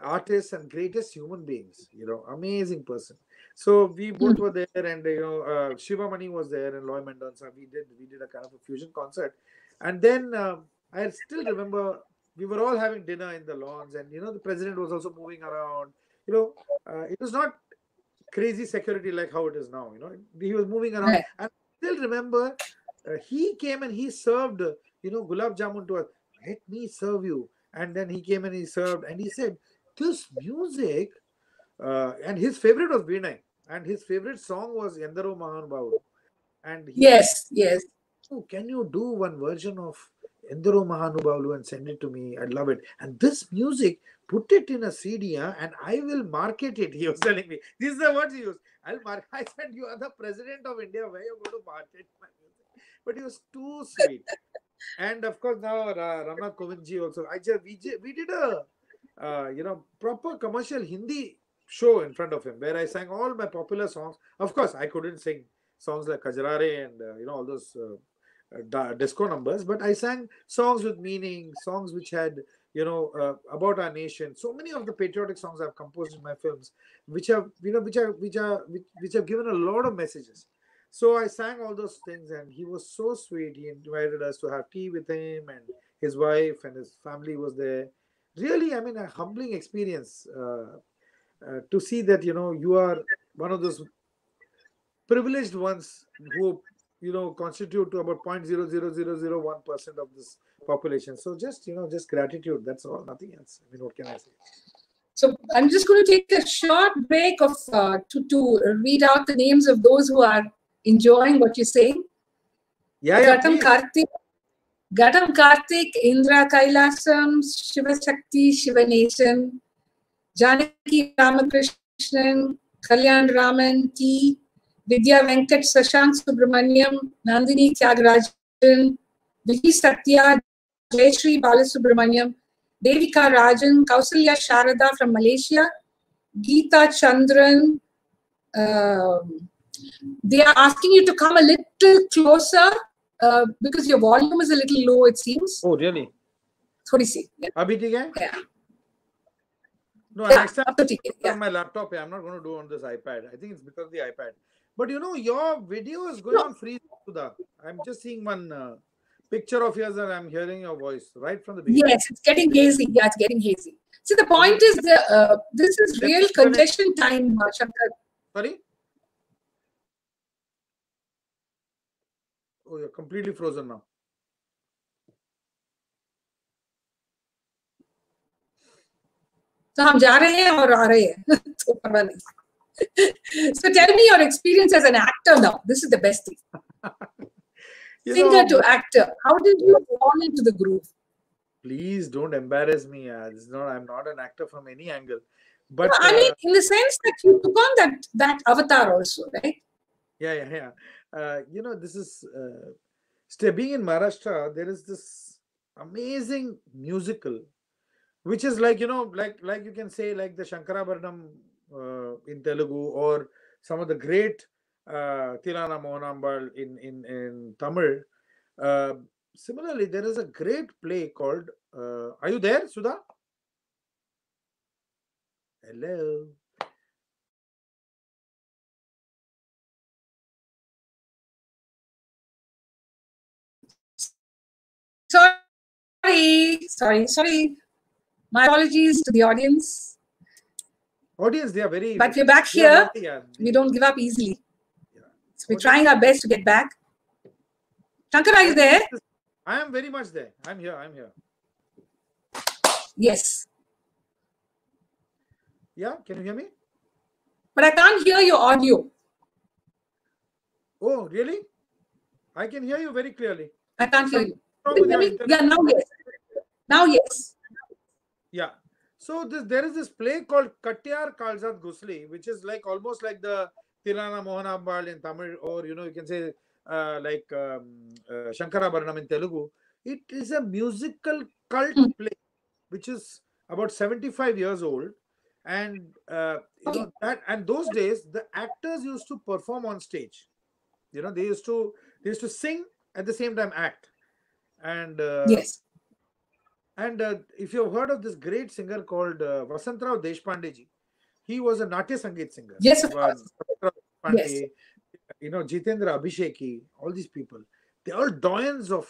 [SPEAKER 2] artists and greatest human beings. You know, amazing person. So we both mm. were there, and you know, uh, Shivamani was there, and Loy Mendonca. We did we did a kind of a fusion concert, and then um, I still remember we were all having dinner in the lawns, and you know, the president was also moving around. You know, uh, it was not crazy security like how it is now. You know, he was moving around, right. and I still remember uh, he came and he served, you know, gulab jamun to us. Let me serve you. And then he came and he served, and he said, "This music." Uh, and his favorite was Veena, and his favorite song was Endaro Mahanubavu. And he
[SPEAKER 1] yes, yes.
[SPEAKER 2] Oh, can you do one version of Endaro Mahanubavu and send it to me? I'd love it. And this music, put it in a CD uh, and I will market it. He was telling me. This is the words he used. I'll mark. I said, You are the president of India. Where you going to market my music? But he was too sweet. and of course, now uh, Ramnath Kovindji also. I just we, we did a uh, you know proper commercial Hindi show in front of him where I sang all my popular songs. Of course, I couldn't sing songs like Kajrare and uh, you know all those uh, disco numbers, but I sang songs with meaning, songs which had you know uh, about our nation. So many of the patriotic songs I've composed in my films, which have you know which are which are which, which have given a lot of messages. So I sang all those things, and he was so sweet. He invited us to have tea with him, and his wife and his family was there. Really, I mean, a humbling experience uh, uh, to see that you know you are one of those privileged ones who you know constitute to about 0.00001 percent of this population. So just you know just gratitude that's all nothing else. I mean what can i say?
[SPEAKER 1] So i'm just going to take a short break of uh, to to read out the names of those who are enjoying what you're saying.
[SPEAKER 2] Yeah, yeah
[SPEAKER 1] gatam kartik gatam kartik indra kailasam shiva shakti shivanation janaki ramakrishnan kalyan raman t Vidya Venkat, Sashank Subramaniam, Nandini Tyagarajan, Vicky Satya, Jayashree Balasubramaniam, Devika Rajan, Kausalya Sharada from Malaysia, Geeta Chandran. Uh, they are asking you to come a little closer uh, because your volume is a little low, it seems.
[SPEAKER 2] Oh, really?
[SPEAKER 1] थोड़ी सी
[SPEAKER 2] अभी ठीक है
[SPEAKER 1] yeah.
[SPEAKER 2] No,
[SPEAKER 1] Yeah,
[SPEAKER 2] next time
[SPEAKER 1] up to TK. Yeah.
[SPEAKER 2] on my laptop. I'm not going to do on this iPad. I think it's because of the iPad. But you know, your video is going
[SPEAKER 1] No.
[SPEAKER 2] on free, Sudha. I'm just seeing one uh, picture of yours and I'm hearing your voice right from the beginning.
[SPEAKER 1] Yes, it's getting hazy. Yeah, it's getting hazy. See, the point is the uh, this is real congestion time, uh, Shankar.
[SPEAKER 2] Sorry? Oh, you're completely frozen now.
[SPEAKER 1] तो हम जा रहे हैं और आ रहे हैं तो परवाह नहीं so tell me your experience as an actor now. This is the best thing. Singer
[SPEAKER 2] know,
[SPEAKER 1] to actor. How did you fall into the groove?
[SPEAKER 2] Please don't embarrass me. Uh, is not, I'm not an actor from any angle. But
[SPEAKER 1] i
[SPEAKER 2] uh,
[SPEAKER 1] mean in the sense that you took on that that avatar also right?
[SPEAKER 2] Yeah yeah yeah. Uh, you know this is uh, being in maharashtra there is this amazing musical which is like you know like like you can say like the shankarabharanam uh, in telugu or some of the great uh, thillana mohanambal in in in tamil. Uh, similarly there is a great play called uh, are you there sudha? Hello?
[SPEAKER 1] Sorry sorry sorry. My apologies to the audience
[SPEAKER 2] audience they are very
[SPEAKER 1] but we're back here
[SPEAKER 2] yeah.
[SPEAKER 1] we don't give up easily
[SPEAKER 2] Yeah.
[SPEAKER 1] so we're trying our best to get back shankar are you there
[SPEAKER 2] I am very much there. I'm here. I'm here.
[SPEAKER 1] yes
[SPEAKER 2] Yeah, can you hear me?
[SPEAKER 1] but i can't hear your audio
[SPEAKER 2] Oh, really? I can hear you very clearly.
[SPEAKER 1] i can't hear you
[SPEAKER 2] What's wrong with your
[SPEAKER 1] Maybe-
[SPEAKER 2] internet?
[SPEAKER 1] yeah now yes now yes
[SPEAKER 2] Yeah. So this there is this play called Katyar Kaljat Ghusali, which is like almost like the Thillana Mohanambal in Tamil, or you know, you can say uh, like um, uh, in Telugu. It is a musical cult
[SPEAKER 1] Hmm.
[SPEAKER 2] play, which is about 75 years old. And uh, you know that and those days the actors used to perform on stage. You know, they used to they used to sing at the same time act. And uh,
[SPEAKER 1] yes
[SPEAKER 2] and uh, if you've heard of this great singer called uh, Vasantrao Deshpandeji, he was a Natya Sangeet singer.
[SPEAKER 1] Yes, of course. Yes.
[SPEAKER 2] You know, Jitendra Abhisheki, all these people. They're all doyens of,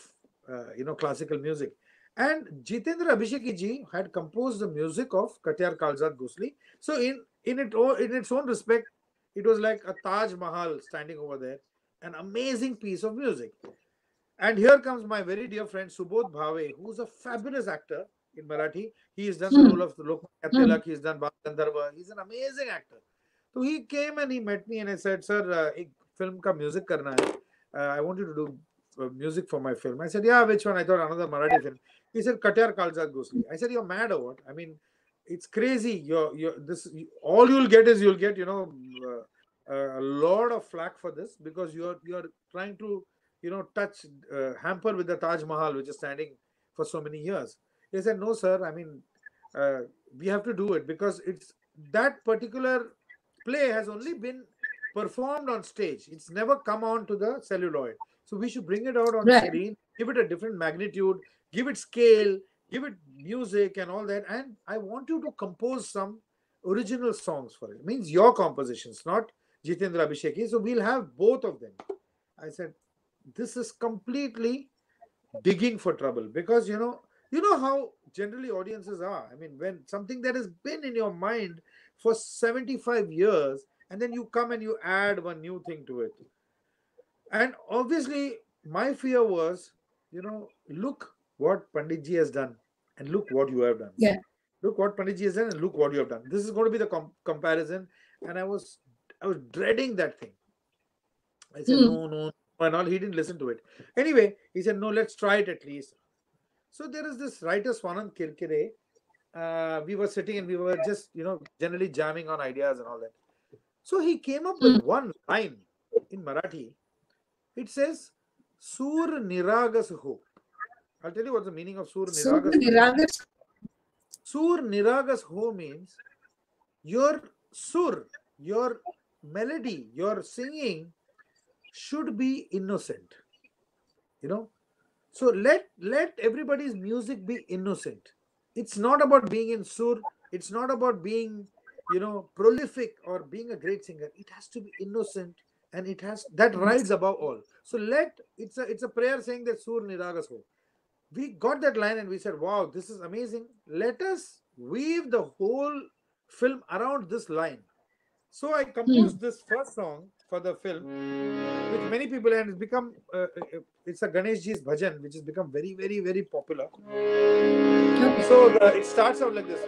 [SPEAKER 2] uh, you know, classical music. And Jitendra Abhisheki ji had composed the music of Katyar Kaljat Ghusali. So in, in, it, in its own respect, it was like a Taj Mahal standing over there. An amazing piece of music. And here comes my very dear friend Subodh Bhave, who's a fabulous actor in Marathi. He has done the
[SPEAKER 1] Hmm.
[SPEAKER 2] role of Lokmanya
[SPEAKER 1] Hmm.
[SPEAKER 2] Tilak, he's done Gandharva. He's an amazing actor. So he came and he met me and I said, Sir, uh, ek film ka music karna hai. Uh, I want you to do uh, music for my film. I said, Yeah, which one? I thought another Marathi film. He said, Katyar Kaljat Ghusali. I said, You're mad or what? I mean, it's crazy. You're, you're this. You, all you'll get is you'll get, you know, uh, a lot of flack for this because you're you're trying to you know touch uh, hamper with the Taj Mahal which is standing for so many years. He said, "No, sir. I mean, uh, we have to do it because it's that particular play has only been performed on stage. It's never come on to the celluloid. So we should bring it out on
[SPEAKER 1] Right.
[SPEAKER 2] screen, give it a different magnitude, give it scale, give it music and all that. And I want you to compose some original songs for it. means your compositions, not Jitendra Abhisheki. So we'll have both of them. I said, this is completely digging for trouble because you know you know how generally audiences are. I mean when something that has been in your mind for 75 years and then you come and you add one new thing to it. And obviously my fear was you know look what panditji has done and look what you have done.
[SPEAKER 1] Yeah.
[SPEAKER 2] look what panditji has done and look what you have done. This is going to be the com- comparison. And i was i was dreading that thing. I said
[SPEAKER 1] Hmm.
[SPEAKER 2] no no and all he didn't listen to it. Anyway he said no let's try it at least. So there is this writer swanand kirkire. Uh, we were sitting and we were just you know generally jamming on ideas and all that. So he came up with one line in marathi. It says sur niragas ho. I'll tell you what the meaning of sur
[SPEAKER 1] So
[SPEAKER 2] niragas ho.
[SPEAKER 1] Niragas,
[SPEAKER 2] Sur Niragas Ho means your sur, your melody, your singing should be innocent. You know? So let let everybody's music be innocent. It's not about being in sur it's not about being you know prolific or being a great singer it has to be innocent and it has that rides above all so let it's a it's a prayer saying that sur niragas ho we got that line and we said wow this is amazing let us weave the whole film around this line so i composed hmm. this first song for the film, which many people and it's become uh, uh, it's a Ganesh Ji's bhajan, which has become very, very, very popular.
[SPEAKER 1] Okay.
[SPEAKER 2] So the, it starts out like this.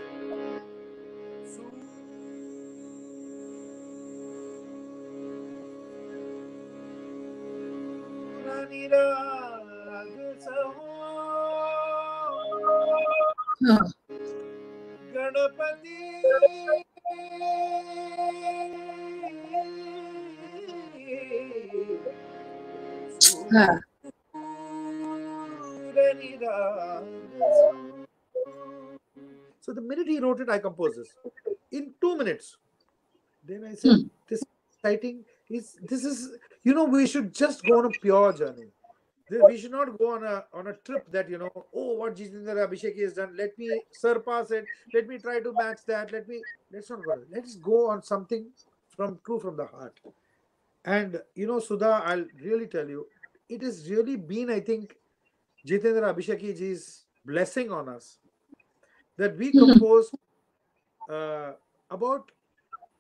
[SPEAKER 1] Ganapati
[SPEAKER 2] So the minute he wrote it, I composed this in two minutes. Then I said,
[SPEAKER 1] Hmm.
[SPEAKER 2] "This is exciting. Is this is you know we should just go on a pure journey. We should not go on a on a trip that you know oh what Jitendra Abhishek has done. Let me surpass it. Let me try to match that. Let me let's not go. Let's go on something from true from the heart. And you know Sudha, I'll really tell you, it has really been I think Jitendra Abhisheki ji's blessing on us that we
[SPEAKER 1] Mhm.
[SPEAKER 2] composed uh, about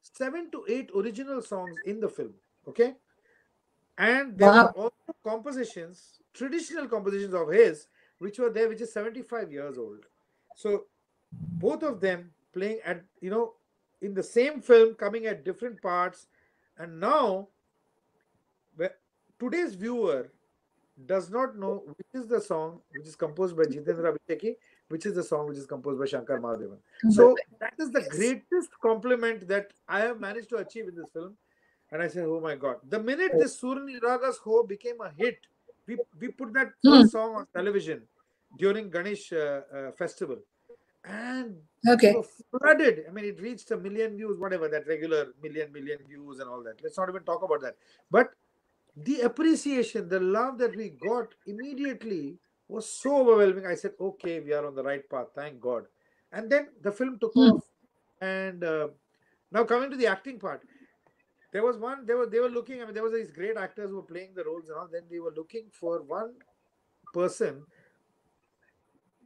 [SPEAKER 2] seven to eight original songs in the film. Okay. And there
[SPEAKER 1] Wow.
[SPEAKER 2] were also compositions, traditional compositions of his, which were there, which is 75 years old. So both of them playing at, you know, in the same film, coming at different parts. And now, today's viewer does not know which is the song which is composed by Jitendra Abhisheki, which is the song which is composed by Shankar Mahadevan. So that is the greatest compliment that I have managed to achieve in this film. And I said, Oh my god. The minute this Sur Niragas Ho became a hit, we, we put that
[SPEAKER 1] Hmm.
[SPEAKER 2] song on television during Ganesh uh, uh, festival. And
[SPEAKER 1] Okay.
[SPEAKER 2] flooded. I mean, it reached a million views, whatever, that regular million, million views and all that. Let's not even talk about that. But the appreciation, the love that we got immediately was so overwhelming. I said, okay, we are on the right path. Thank God. And then the film took
[SPEAKER 1] Hmm.
[SPEAKER 2] off. And uh, now coming to the acting part, there was one. They were they were looking. I mean, there was these great actors who were playing the roles and all. Then they were looking for one person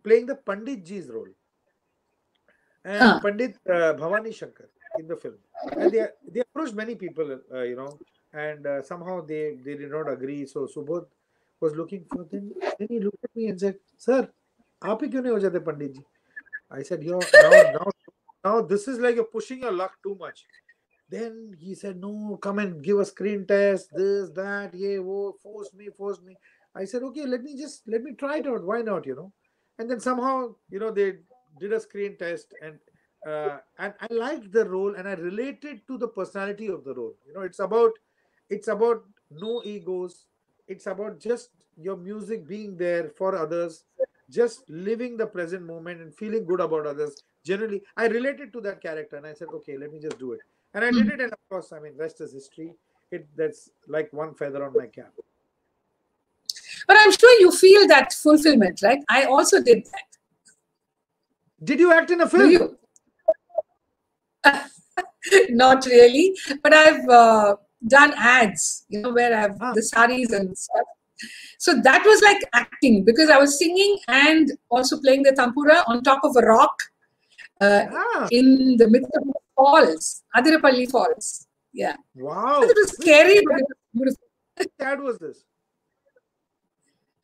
[SPEAKER 2] playing the Pandit Ji's role, and
[SPEAKER 1] Ah.
[SPEAKER 2] Pandit uh, Bhavani Shankar in the film. And they they approached many people, uh, you know, and uh, somehow they, they did not agree. So Subodh was looking for them. Then he looked at me and said, Sir, aap kyun nahi ho jate Pandit? I said, you know, now, now, now this is like you're pushing your luck too much. Then he said, no, come and give a screen test, this, that, yeah, oh, force me, force me. I said, okay, let me just, let me try it out. Why not, you know? And then somehow, you know, they did a screen test and uh, and I liked the role and I related to the personality of the role. You know, it's about it's about no egos. It's about just your music being there for others, just living the present moment and feeling good about others. Generally, I related to that character, and I said, "Okay, let me just do it." and I did it. And of course, I mean, rest is history. It that's like one feather on my cap.
[SPEAKER 1] But I'm sure you feel that fulfillment, right? I also did that.
[SPEAKER 2] Did you act in a film?
[SPEAKER 1] Not really, but I've uh, done ads, you know, where I've
[SPEAKER 2] Ah.
[SPEAKER 1] the saris and stuff. So that was like acting because I was singing and also playing the tampura on top of a rock uh,
[SPEAKER 2] Ah,
[SPEAKER 1] in the midst of the falls, Athirappilly Falls. Yeah,
[SPEAKER 2] wow.
[SPEAKER 1] it was scary, but it was beautiful.
[SPEAKER 2] Which ad was this?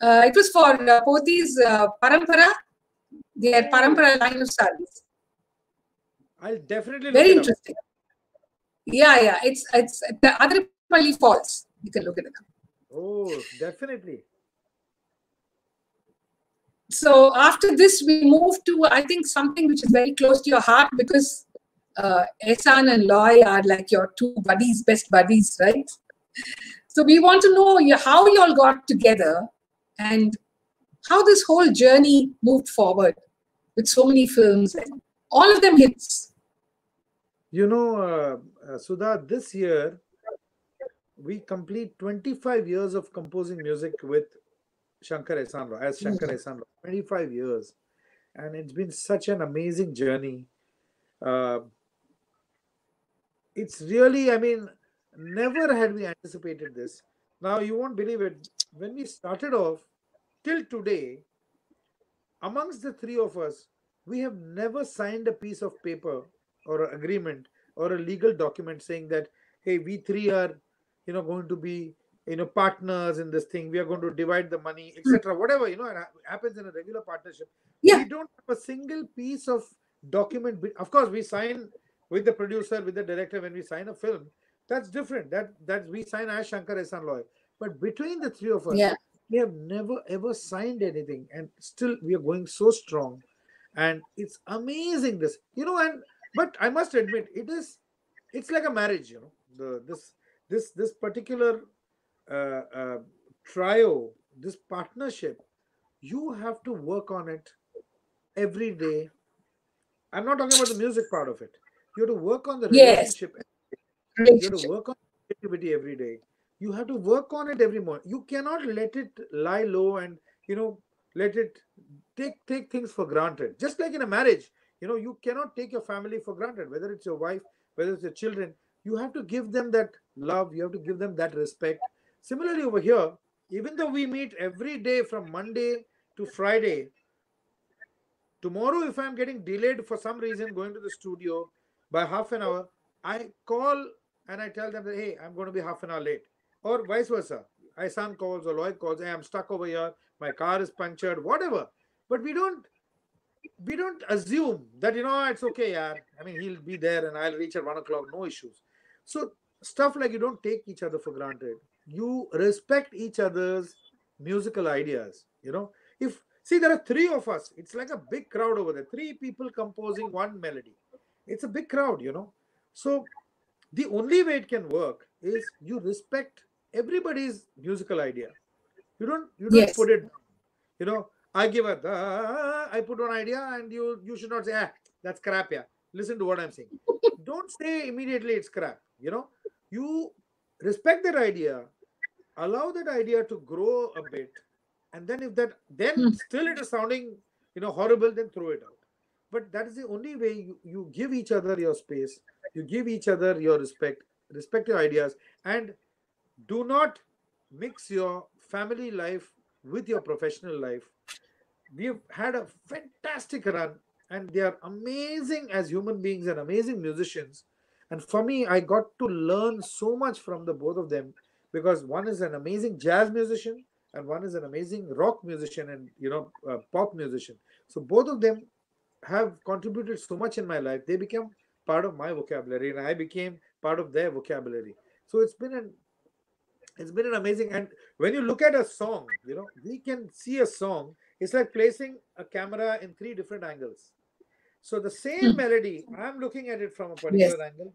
[SPEAKER 1] Uh, it was for uh, Pothys uh, Parampara, their Parampara line of saris.
[SPEAKER 2] I'll definitely
[SPEAKER 1] Very
[SPEAKER 2] it up.
[SPEAKER 1] Yeah, yeah. It's it's the other Athirappilly Falls. You can look at it.
[SPEAKER 2] Oh, definitely.
[SPEAKER 1] So after this, we move to I think something which is very close to your heart because uh, Ehsaan and Loy are like your two buddies, best buddies, right? So we want to know how you all got together and how this whole journey moved forward with so many films and all of them hits.
[SPEAKER 2] You know, uh, uh, Sudha, this year we complete 25 years of composing music with Shankar Ehsaan Loy, as Shankar Ehsaan Loy. 25 years. And it's been such an amazing journey. uh, it's really i mean never had we anticipated this now you won't believe it when we started off till today amongst the three of us we have never signed a piece of paper or an agreement or a legal document saying that hey we three are you know going to be you know partners in this thing. We are going to divide the money etc hmm. whatever you know it happens in a regular partnership.
[SPEAKER 1] Yeah.
[SPEAKER 2] we don't have a single piece of document of course we sign with the producer with the director when we sign a film. That's different. That that we sign as shankar lawyer but between the three of us
[SPEAKER 1] Yeah.
[SPEAKER 2] we have never ever signed anything. And still we are going so strong. And it's amazing this. You know and but i must admit it is it's like a marriage you know the this this this particular uh, uh, trio this partnership you have to work on it every day. I'm not talking about the music part of it. You have to work on the relationship Yes. you have to work on creativity every day. You have to work on it every morning. You cannot let it lie low and you know let it take take things for granted. Just like in a marriage you know you cannot take your family for granted whether it's your wife whether it's your children. You have to give them that love you have to give them that respect. Similarly over here even though we meet every day from monday to friday tomorrow if i'm getting delayed for some reason going to the studio by half an hour i call and i tell them that hey i'm going to be half an hour late or vice versa. Ehsaan calls or Loy calls. Hey i'm stuck over here. My car is punctured whatever. But we don't we don't assume that you know ah, it's okay yeah. I mean he'll be there and i'll reach at one o'clock no issues. So stuff like you don't take each other for granted. You respect each other's musical ideas you know. If see there are three of us it's like a big crowd over there three people composing one melody. It's a big crowd you know. So the only way it can work is you respect everybody's musical idea. You don't you don't
[SPEAKER 1] Yes.
[SPEAKER 2] put it you know i give a i put one idea and you you should not say ah that's crap yeah. Listen to what i'm saying. Don't say immediately it's crap you know? You respect that idea allow that idea to grow a bit and then if that then
[SPEAKER 1] Hmm.
[SPEAKER 2] still it is sounding you know horrible then throw it out. But that is the only way you, you give each other your space you give each other your respect respect your ideas and do not mix your family life with your professional life we've had a fantastic run and they are amazing as human beings and amazing musicians. And for me i got to learn so much from the both of them because one is an amazing jazz musician and one is an amazing rock musician and you know uh, pop musician. So both of them have contributed so much in my life. They became part of my vocabulary and i became part of their vocabulary. So it's been an it's been an amazing and when you look at a song you know we can see a song it's like placing a camera in three different angles. So the same
[SPEAKER 1] Hmm.
[SPEAKER 2] melody i'm looking at it from a particular angle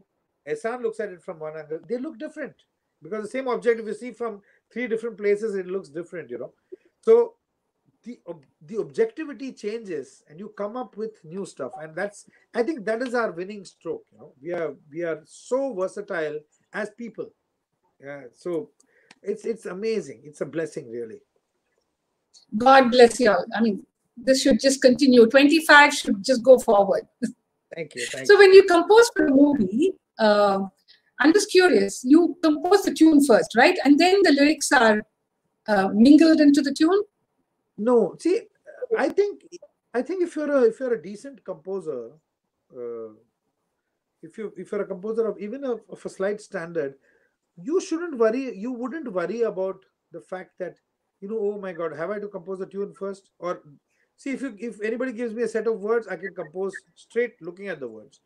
[SPEAKER 2] Ehsaan looks at it from one angle they look different. Because the same object if you see from three different places it looks different you know. So the the objectivity changes and you come up with new stuff and that's i think that is our winning stroke you know. We are we are so versatile as people. Yeah so it's it's amazing it's a blessing really
[SPEAKER 1] God bless you all. I mean, this should just continue. 25 should just go forward.
[SPEAKER 2] thank you thank
[SPEAKER 1] So when you compose for a movie, uh, I'm just curious. You compose the tune first, right? And then the lyrics are uh, mingled into the tune.
[SPEAKER 2] No, see, I think I think if you're a if you're a decent composer, uh, if you if you're a composer of even of, of a slight standard, you shouldn't worry. You wouldn't worry about the fact that you know, oh my God, have I to compose the tune first? Or see if you if anybody gives me a set of words, I can compose straight looking at the words.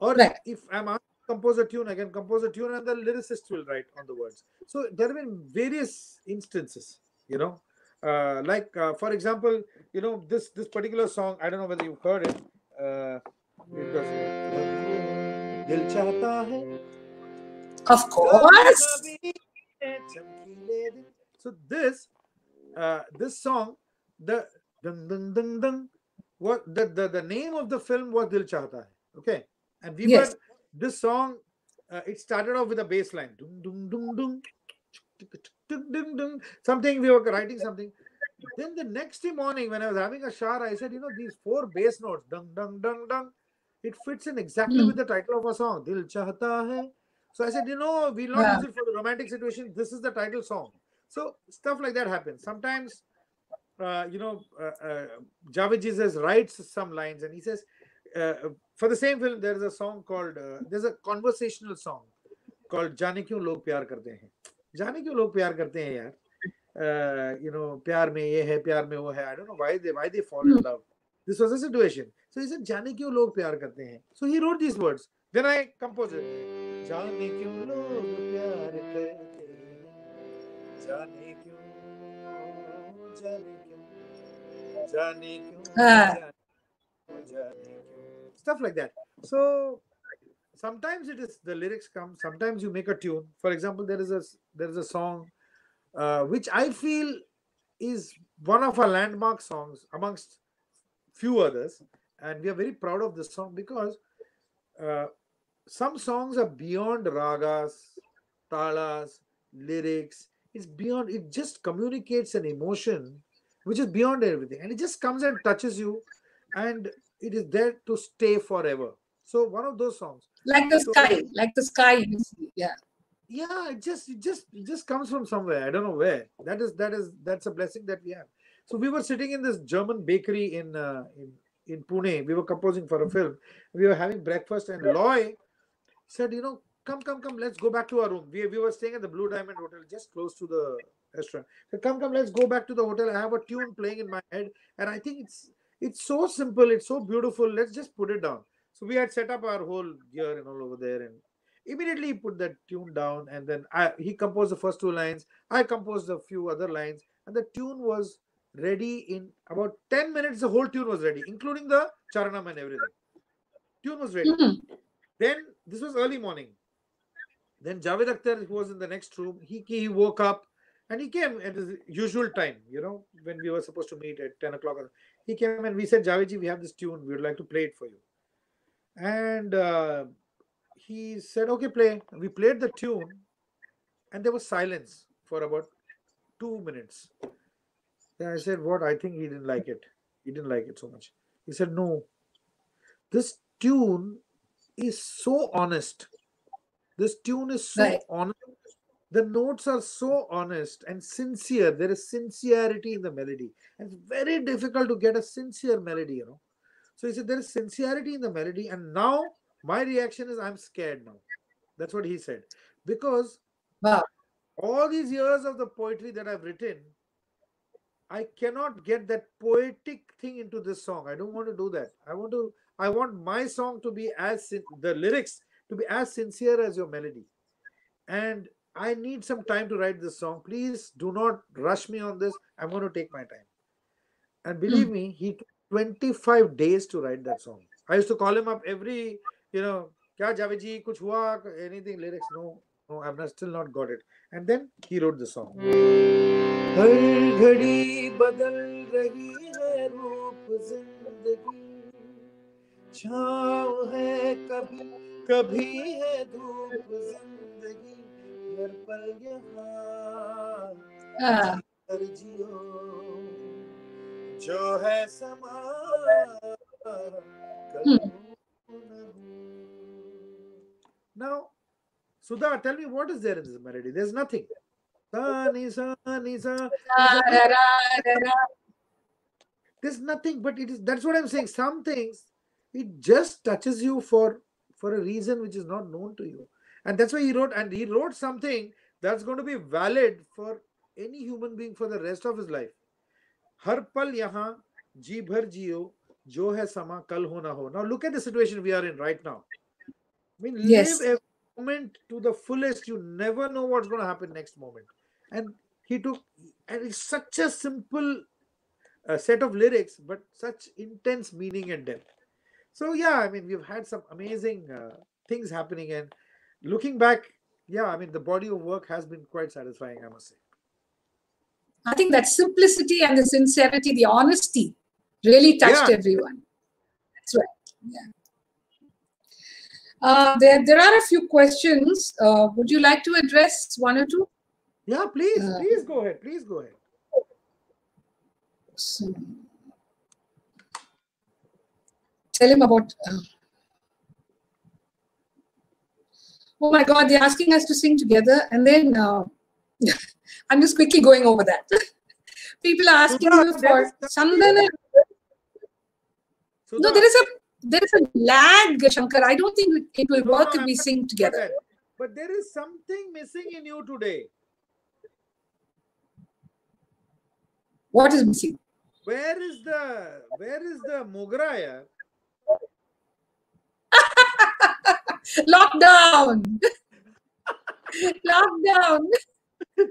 [SPEAKER 2] Or
[SPEAKER 1] Right.
[SPEAKER 2] if I'm asked to compose a tune, I can compose a tune and the lyricist will write on the words. So there have been various instances, you know. Uh, like uh, for example, you know this this particular song. I don't know whether you've heard it. Uh, it was, Dil chahta hai
[SPEAKER 1] Of course.
[SPEAKER 2] so this uh, this song, the dun, dun, dun, dun, what the, the the name of the film was Dil Chahta Hai. Okay, and we
[SPEAKER 1] Yes.
[SPEAKER 2] were this song. Uh, it started off with a bass line, dum, dum, dum, dum, dum, dum, dum, something we were writing something. Then the next morning, when I was having a shower, I said, you know, these four bass notes, dung, dung, dung, dung, it fits in exactly
[SPEAKER 1] Hmm.
[SPEAKER 2] with the title of a song. Dil Chahta Hai. So I said, you know, we'll not
[SPEAKER 1] yeah.
[SPEAKER 2] use it for the romantic situation. This is the title song. So stuff like that happens. Sometimes, uh, you know, uh, uh, Javedji says, writes some lines and he says, uh, for the same film, there's a song called, uh, there's a conversational song called Jaane Kyun Log Pyar Karte Hain. Jaane Kyun Log Pyar Karte Hain, yaar. Uh, you know, प्यार में ये है प्यार में वो है I don't know why they why they fall in love this was a situation so he said जाने क्यों Log प्यार Karte Hain.' So he wrote these words. then I composed it जाने क्यों लोग प्यार करते हैं जाने क्यों जाने क्यों जाने क्यों
[SPEAKER 1] हाँ.
[SPEAKER 2] जाने जाने क्यों stuff like that so sometimes it is the lyrics come sometimes you make a tune for example there is a there is a song uh, which i feel is one of our landmark songs amongst few others and we are very proud of this song because uh, some songs are beyond ragas talas lyrics. It's beyond it just communicates an emotion which is beyond everything. And it just comes and touches you and it is there to stay forever. So one of those songs.
[SPEAKER 1] Like the
[SPEAKER 2] So-
[SPEAKER 1] sky, like the sky. you see, Yeah.
[SPEAKER 2] yeah it just it just it just comes from somewhere. I don't know where. That is that is that's a blessing that we have. So we were sitting in this german bakery in uh, in in pune. We were composing for a film. We were having breakfast and loy said you know come come come let's go back to our room. We, we were staying at the blue diamond hotel just close to the restaurant. So come come let's go back to the hotel. I have a tune playing in my head and i think it's it's so simple it's so beautiful. Let's just put it down. So we had set up our whole gear and all over there and immediately he put that tune down and then I, he composed the first two lines. I composed a few other lines and the tune was ready in about 10 minutes. The whole tune was ready including the charanam and everything. Tune was ready.
[SPEAKER 1] Mhm.
[SPEAKER 2] Then this was early morning. Then javed akhtar who was in the next room he, he woke up and he came at his usual time you know when we were supposed to meet at 10 o'clock. He came and we said javed we have this tune. We would like to play it for you. And uh, he said okay play. We played the tune and there was silence for about two minutes. Then i said what? I think he didn't like it. He didn't like it so much. He said no. This tune is so honest. This tune is so
[SPEAKER 1] Right.
[SPEAKER 2] honest. The notes are so honest and sincere. There is sincerity in the melody. And it's very difficult to get a sincere melody you know. So he said there is sincerity in the melody and now my reaction is i'm scared now. That's what he said. Because
[SPEAKER 1] Wow.
[SPEAKER 2] all these years of the poetry that i've written i cannot get that poetic thing into this song. I don't want to do that. I want to I want my song to be as the lyrics to be as sincere as your melody. And I need some time to write this song. Please do not rush me on this. I'm going to take my time. And believe hmm. me, he took 25 days to write that song. I used to call him up every, you know, kya Javedji, kuch hua, anything lyrics. No, no, I've not, still not got it. And then he wrote the song. Hmm. छाँव है कभी कभी है धूप ज़िंदगी हर पल यहाँ
[SPEAKER 1] Ah,
[SPEAKER 2] जियो जो है समा
[SPEAKER 1] Hmm.
[SPEAKER 2] हो हो। Now, Sudha, tell me what is there in this melody? There's nothing. Sa, ni, sa, ni, sa. There's nothing, but it is that's what I'm saying. Some things it just touches you for for a reason which is not known to you. And that's why he wrote, and he wrote something that's going to be valid for any human being for the rest of his life. हर पल यहाँ जी भर जियो जो है समा कल हो ना हो. Now look at the situation we are in right now. I mean,
[SPEAKER 1] Yes.
[SPEAKER 2] live every moment to the fullest. You never know what's going to happen next moment. And he took, and it's such a simple uh, set of lyrics, but such intense meaning and depth. So yeah, I mean, we've had some amazing uh, things happening, and looking back, yeah, I mean, the body of work has been quite satisfying, I must say.
[SPEAKER 1] I think that simplicity and the sincerity, the honesty really touched
[SPEAKER 2] Yeah.
[SPEAKER 1] everyone. That's right. Yeah. Uh, there, there are a few questions. Uh, would you like to address one or two?
[SPEAKER 2] Yeah, please,
[SPEAKER 1] Uh,
[SPEAKER 2] please go ahead, please go ahead.
[SPEAKER 1] So, tell him about. Uh, Oh my God, they're asking us to sing together. And then uh, I'm just quickly going over that. People are asking you for Sandana. No, there is a there is a lag, Shankar. I don't think it will work if we sing together.
[SPEAKER 2] But there is something missing in you today.
[SPEAKER 1] What is missing?
[SPEAKER 2] Where is the where is the Mugraya?
[SPEAKER 1] Lockdown. Lockdown.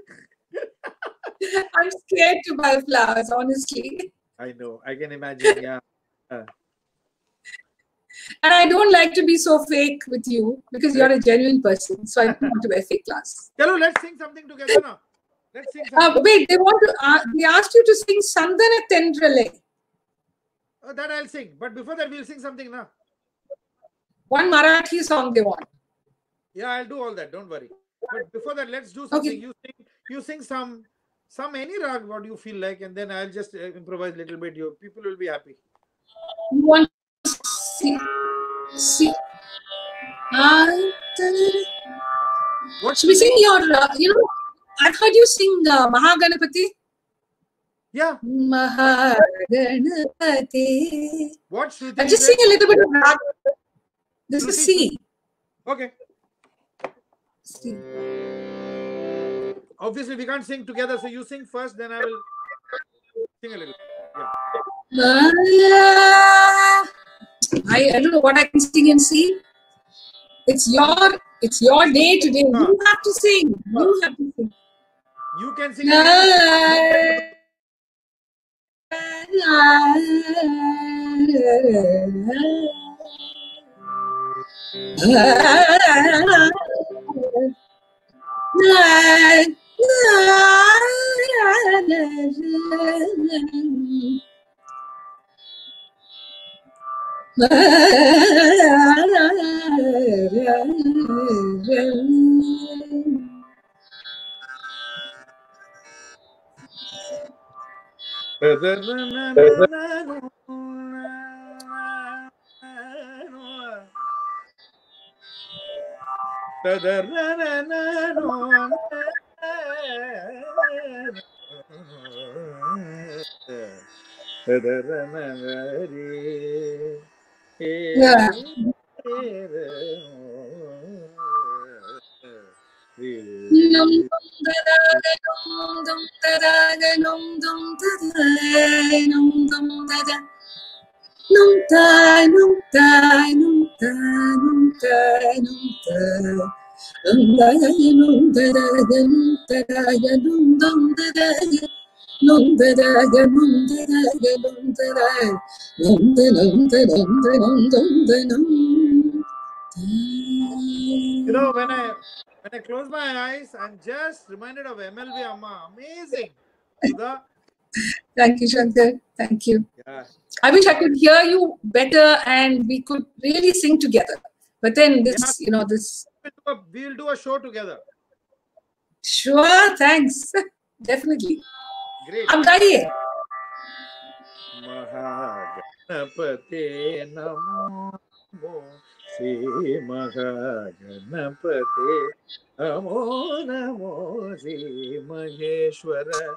[SPEAKER 1] I'm scared to buy flowers, honestly.
[SPEAKER 2] I know. I can imagine. Yeah.
[SPEAKER 1] And I don't like to be so fake with you because you're a genuine person. So I don't want to wear fake clothes.
[SPEAKER 2] Hello, let's sing something together now. Let's sing
[SPEAKER 1] Uh, wait, they want to. Uh, they asked you to sing Sandana Tendrale.
[SPEAKER 2] Oh, that I'll sing. But before that, we'll sing something now.
[SPEAKER 1] One Marathi song they want.
[SPEAKER 2] Yeah, I'll do all that. Don't worry. But before that, let's do something.
[SPEAKER 1] Okay.
[SPEAKER 2] You sing. You sing some some any rag what you feel like, and then I'll just uh, improvise a little bit. You people will be happy.
[SPEAKER 1] You want to see, see. I,
[SPEAKER 2] What
[SPEAKER 1] should we sing your? Uh, you know, I've heard you sing uh, Mahaganapati.
[SPEAKER 2] Yeah.
[SPEAKER 1] Mahaganapati.
[SPEAKER 2] What
[SPEAKER 1] I'll just sing a little bit of rag. This is C.
[SPEAKER 2] Okay.
[SPEAKER 1] C.
[SPEAKER 2] Obviously, we can't sing together. So you sing first, then I will sing a little.
[SPEAKER 1] Ah. I, I don't know what I can sing and see. It's your it's your day today. You have to sing. You have to sing.
[SPEAKER 2] You can sing.
[SPEAKER 1] Yeah. Num dum Evet. Da
[SPEAKER 2] You know, when I when I close my eyes, I'm just reminded of MLB Amma. Amazing. The,
[SPEAKER 1] Thank you, Shankar. Thank you.
[SPEAKER 2] Yeah.
[SPEAKER 1] I wish I could hear you better and we could really sing together. But then this, yeah. you know, this.
[SPEAKER 2] We'll do, a, we'll do a show together.
[SPEAKER 1] Sure, thanks. Definitely.
[SPEAKER 2] Great.
[SPEAKER 1] I'm ready. Namo Namo
[SPEAKER 2] Namo Maheshwara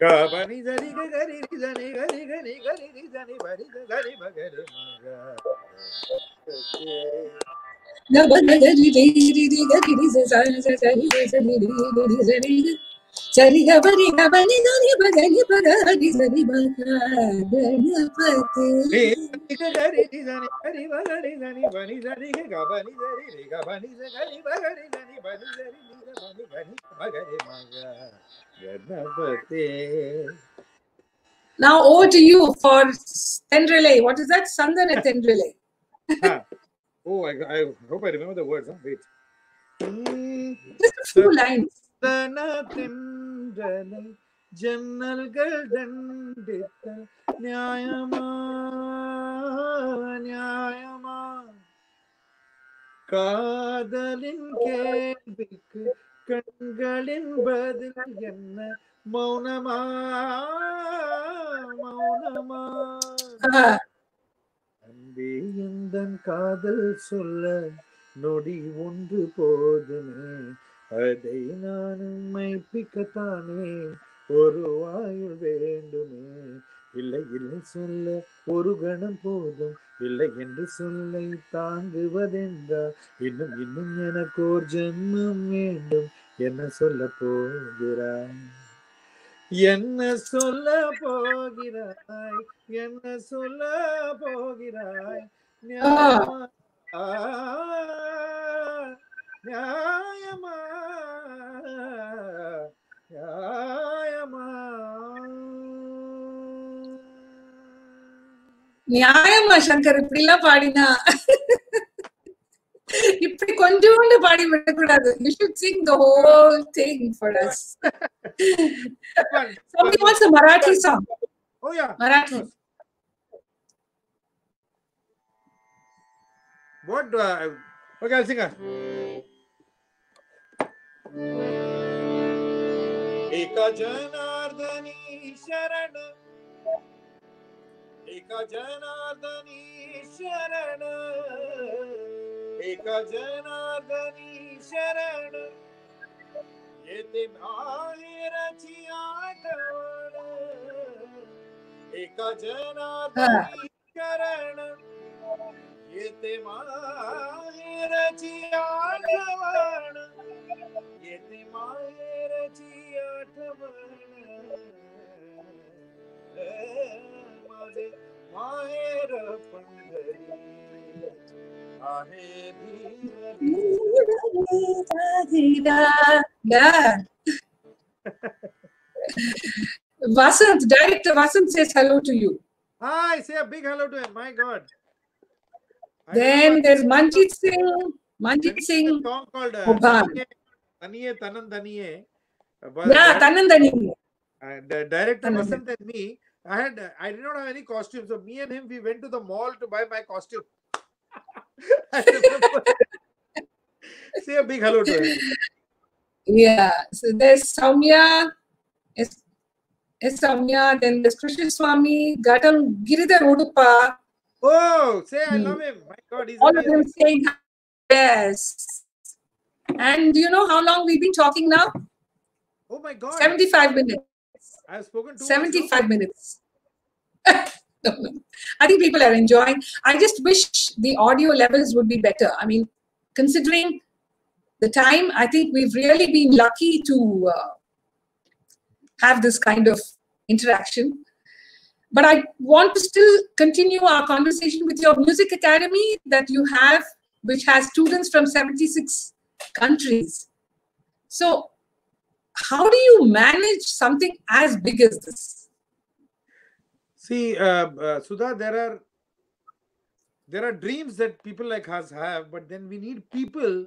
[SPEAKER 2] ga
[SPEAKER 1] Now over to you for Tendrele. What is that? Sandana Tendrele.
[SPEAKER 2] Ah. Oh, I, I hope I remember the words. Huh? Wait.
[SPEAKER 1] Just a few lines.
[SPEAKER 2] தனத்தின்றலை ஜன்னல்கள் தண்டித்தல் நியாயமா நியாயமா? காதலின் கேள்விக்கு கண்களின் பதில் என்ன? மௌனமா மௌனமா? அன்பே எந்தன் காதல் சொல்ல நொடி ஒன்று போதுமே? அதை நானும் மைப்பிக்கத்தானே ஒரு வாயுள் வேண்டுமே. இல்லை இல்லை சொல்ல ஒரு கணம் போதும். இல்லை என்று சொல்லை தாங்குவதென்றால் இன்னும் இன்னும் எனக்கு ஒரு ஜென்மம் வேண்டும். என்ன சொல்ல போகிறாய்? என்ன சொல்ல போகிறாய்? என்ன சொல்ல போகிறாய்? நியாயமா நியாயமா நியாயமா
[SPEAKER 1] சங்கர் இப்படி எல்லாம் பாடினா இப்படி கொஞ்சோண்டு பாடி விடக்கூடாது you should sing the whole thing for us Somebody wants a Marathi song.
[SPEAKER 2] Oh yeah.
[SPEAKER 1] Marathi.
[SPEAKER 2] What do I? Okay, I'll sing. एका जनार्दनी शरण एका जनार्दनी शरण एका जनार्दनी शरण येते बाहेरची आठवण एका जनार्दनी शरण येते माहेरची आठवण येते माहेरची आठवण माझे माहेर पंढरी आहे धीर
[SPEAKER 1] Yeah. Vasant, director Vasant says hello to you.
[SPEAKER 2] Hi, say a big hello to him. My God.
[SPEAKER 1] Then there's Manjit Singh. Manjit Singh.
[SPEAKER 2] song called uh. Taniye Tanan Taniye. Uh,
[SPEAKER 1] Yeah,
[SPEAKER 2] that-
[SPEAKER 1] Tanandani.
[SPEAKER 2] and the director
[SPEAKER 1] Tanan.
[SPEAKER 2] Vasant and me, I had I did not have any costume, so me and him we went to the mall to buy my costume. Say a big hello to him.
[SPEAKER 1] Yeah. So there's Soumya. It's Soumya. Then there's Krishna Swami, Gatam Giridhar Udupa.
[SPEAKER 2] Oh, say I
[SPEAKER 1] Hmm.
[SPEAKER 2] love him. My God, he's
[SPEAKER 1] All of them saying yes. And do you know how long we've been talking now?
[SPEAKER 2] Oh my God,
[SPEAKER 1] 75 minutes.
[SPEAKER 2] I've spoken to
[SPEAKER 1] 75 minutes. No, no. I think people are enjoying. I just wish the audio levels would be better. I mean, considering the time, I think we've really been lucky to uh, have this kind of interaction. But I want to still continue our conversation with your music academy that you have, which has students from 76 countries. So, how do you manage something as big as this?
[SPEAKER 2] See, uh, uh, Sudha, there are there are dreams that people like us have, but then we need people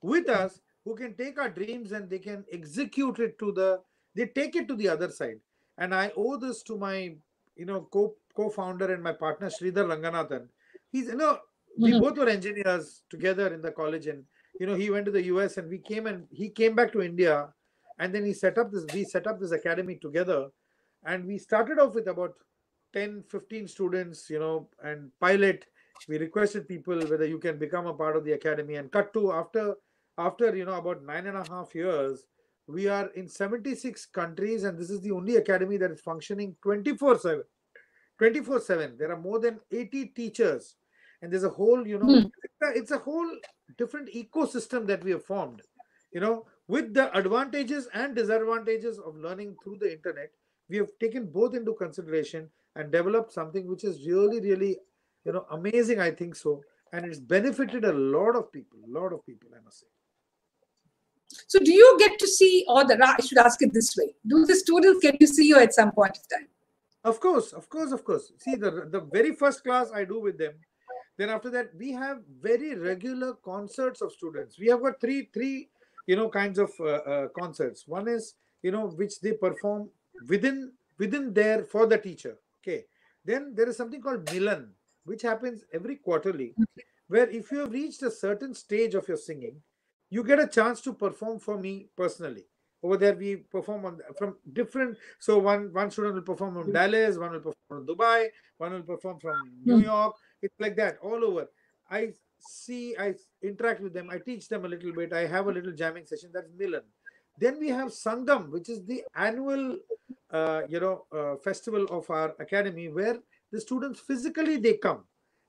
[SPEAKER 2] with us who can take our dreams and they can execute it to the they take it to the other side. And I owe this to my you know co co-founder and my partner Sridhar Ranganathan. He's you know we
[SPEAKER 1] Mhm.
[SPEAKER 2] both were engineers together in the college, and you know he went to the US and we came and he came back to India, and then he set up this we set up this academy together, and we started off with about 10 15 students you know and pilot we requested people whether you can become a part of the academy and cut to after after you know about nine and a half years we are in 76 countries and this is the only academy that is functioning 24 7 24 7 there are more than 80 teachers and there's a whole you know
[SPEAKER 1] Hmm.
[SPEAKER 2] it's, a, it's a whole different ecosystem that we have formed you know. With the advantages and disadvantages of learning through the internet we have taken both into consideration and developed something which is really really you know amazing i think so. And it's benefited a lot of people a lot of people i must say
[SPEAKER 1] So, do you get to see, or the I should ask it this way: Do the students get to see you at some point of time?
[SPEAKER 2] Of course, of course, of course. See, the the very first class I do with them. Then after that, we have very regular concerts of students. We have got three three you know kinds of uh, uh, concerts. One is you know which they perform within within there for the teacher. Okay. Then there is something called Milan, which happens every quarterly, where if you have reached a certain stage of your singing, you get a chance to perform for me personally. Over there, we perform on from different. So one one student will perform from Dallas, one will perform from Dubai, one will perform from New York. It's like that all over. I see, I interact with them, I teach them a little bit, I have a little jamming session. That's Milan. Then we have Sangam, which is the annual, uh, you know, uh, festival of our academy, where the students physically they come,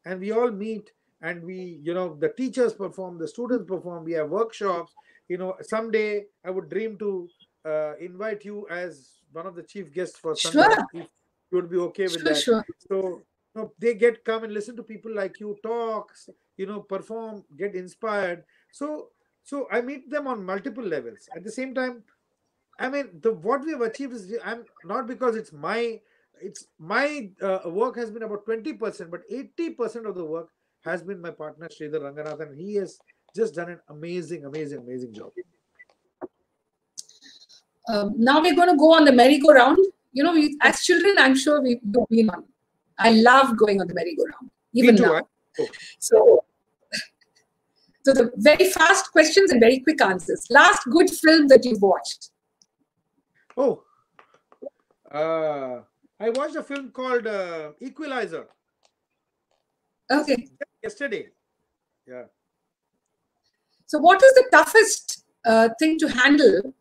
[SPEAKER 2] and we all meet, and we, you know, the teachers perform, the students perform. We have workshops. You know, someday I would dream to uh, invite you as one of the chief guests for
[SPEAKER 1] Sure.
[SPEAKER 2] If you would be okay with
[SPEAKER 1] Sure,
[SPEAKER 2] that.
[SPEAKER 1] sure.
[SPEAKER 2] So you know, they get come and listen to people like you talk, you know, perform, get inspired. So so I meet them on multiple levels. At the same time, I mean, the what we have achieved is I'm not because it's my it's my uh, work has been about 20%, but 80% of the work has been my partner Sridhar Ranganathan. He has just done an amazing, amazing, amazing job.
[SPEAKER 1] Um, now we're going to go on the merry-go-round. You know, we, as children, I'm sure we've been on. I love going on the merry-go-round, even
[SPEAKER 2] too.
[SPEAKER 1] now.
[SPEAKER 2] Oh,
[SPEAKER 1] So, so the very fast questions and very quick answers. Last good film that you've watched?
[SPEAKER 2] oh. Uh, I watched a film called uh, Equalizer
[SPEAKER 1] Okay.
[SPEAKER 2] yesterday. Yeah.
[SPEAKER 1] So, what is the toughest uh, thing to handle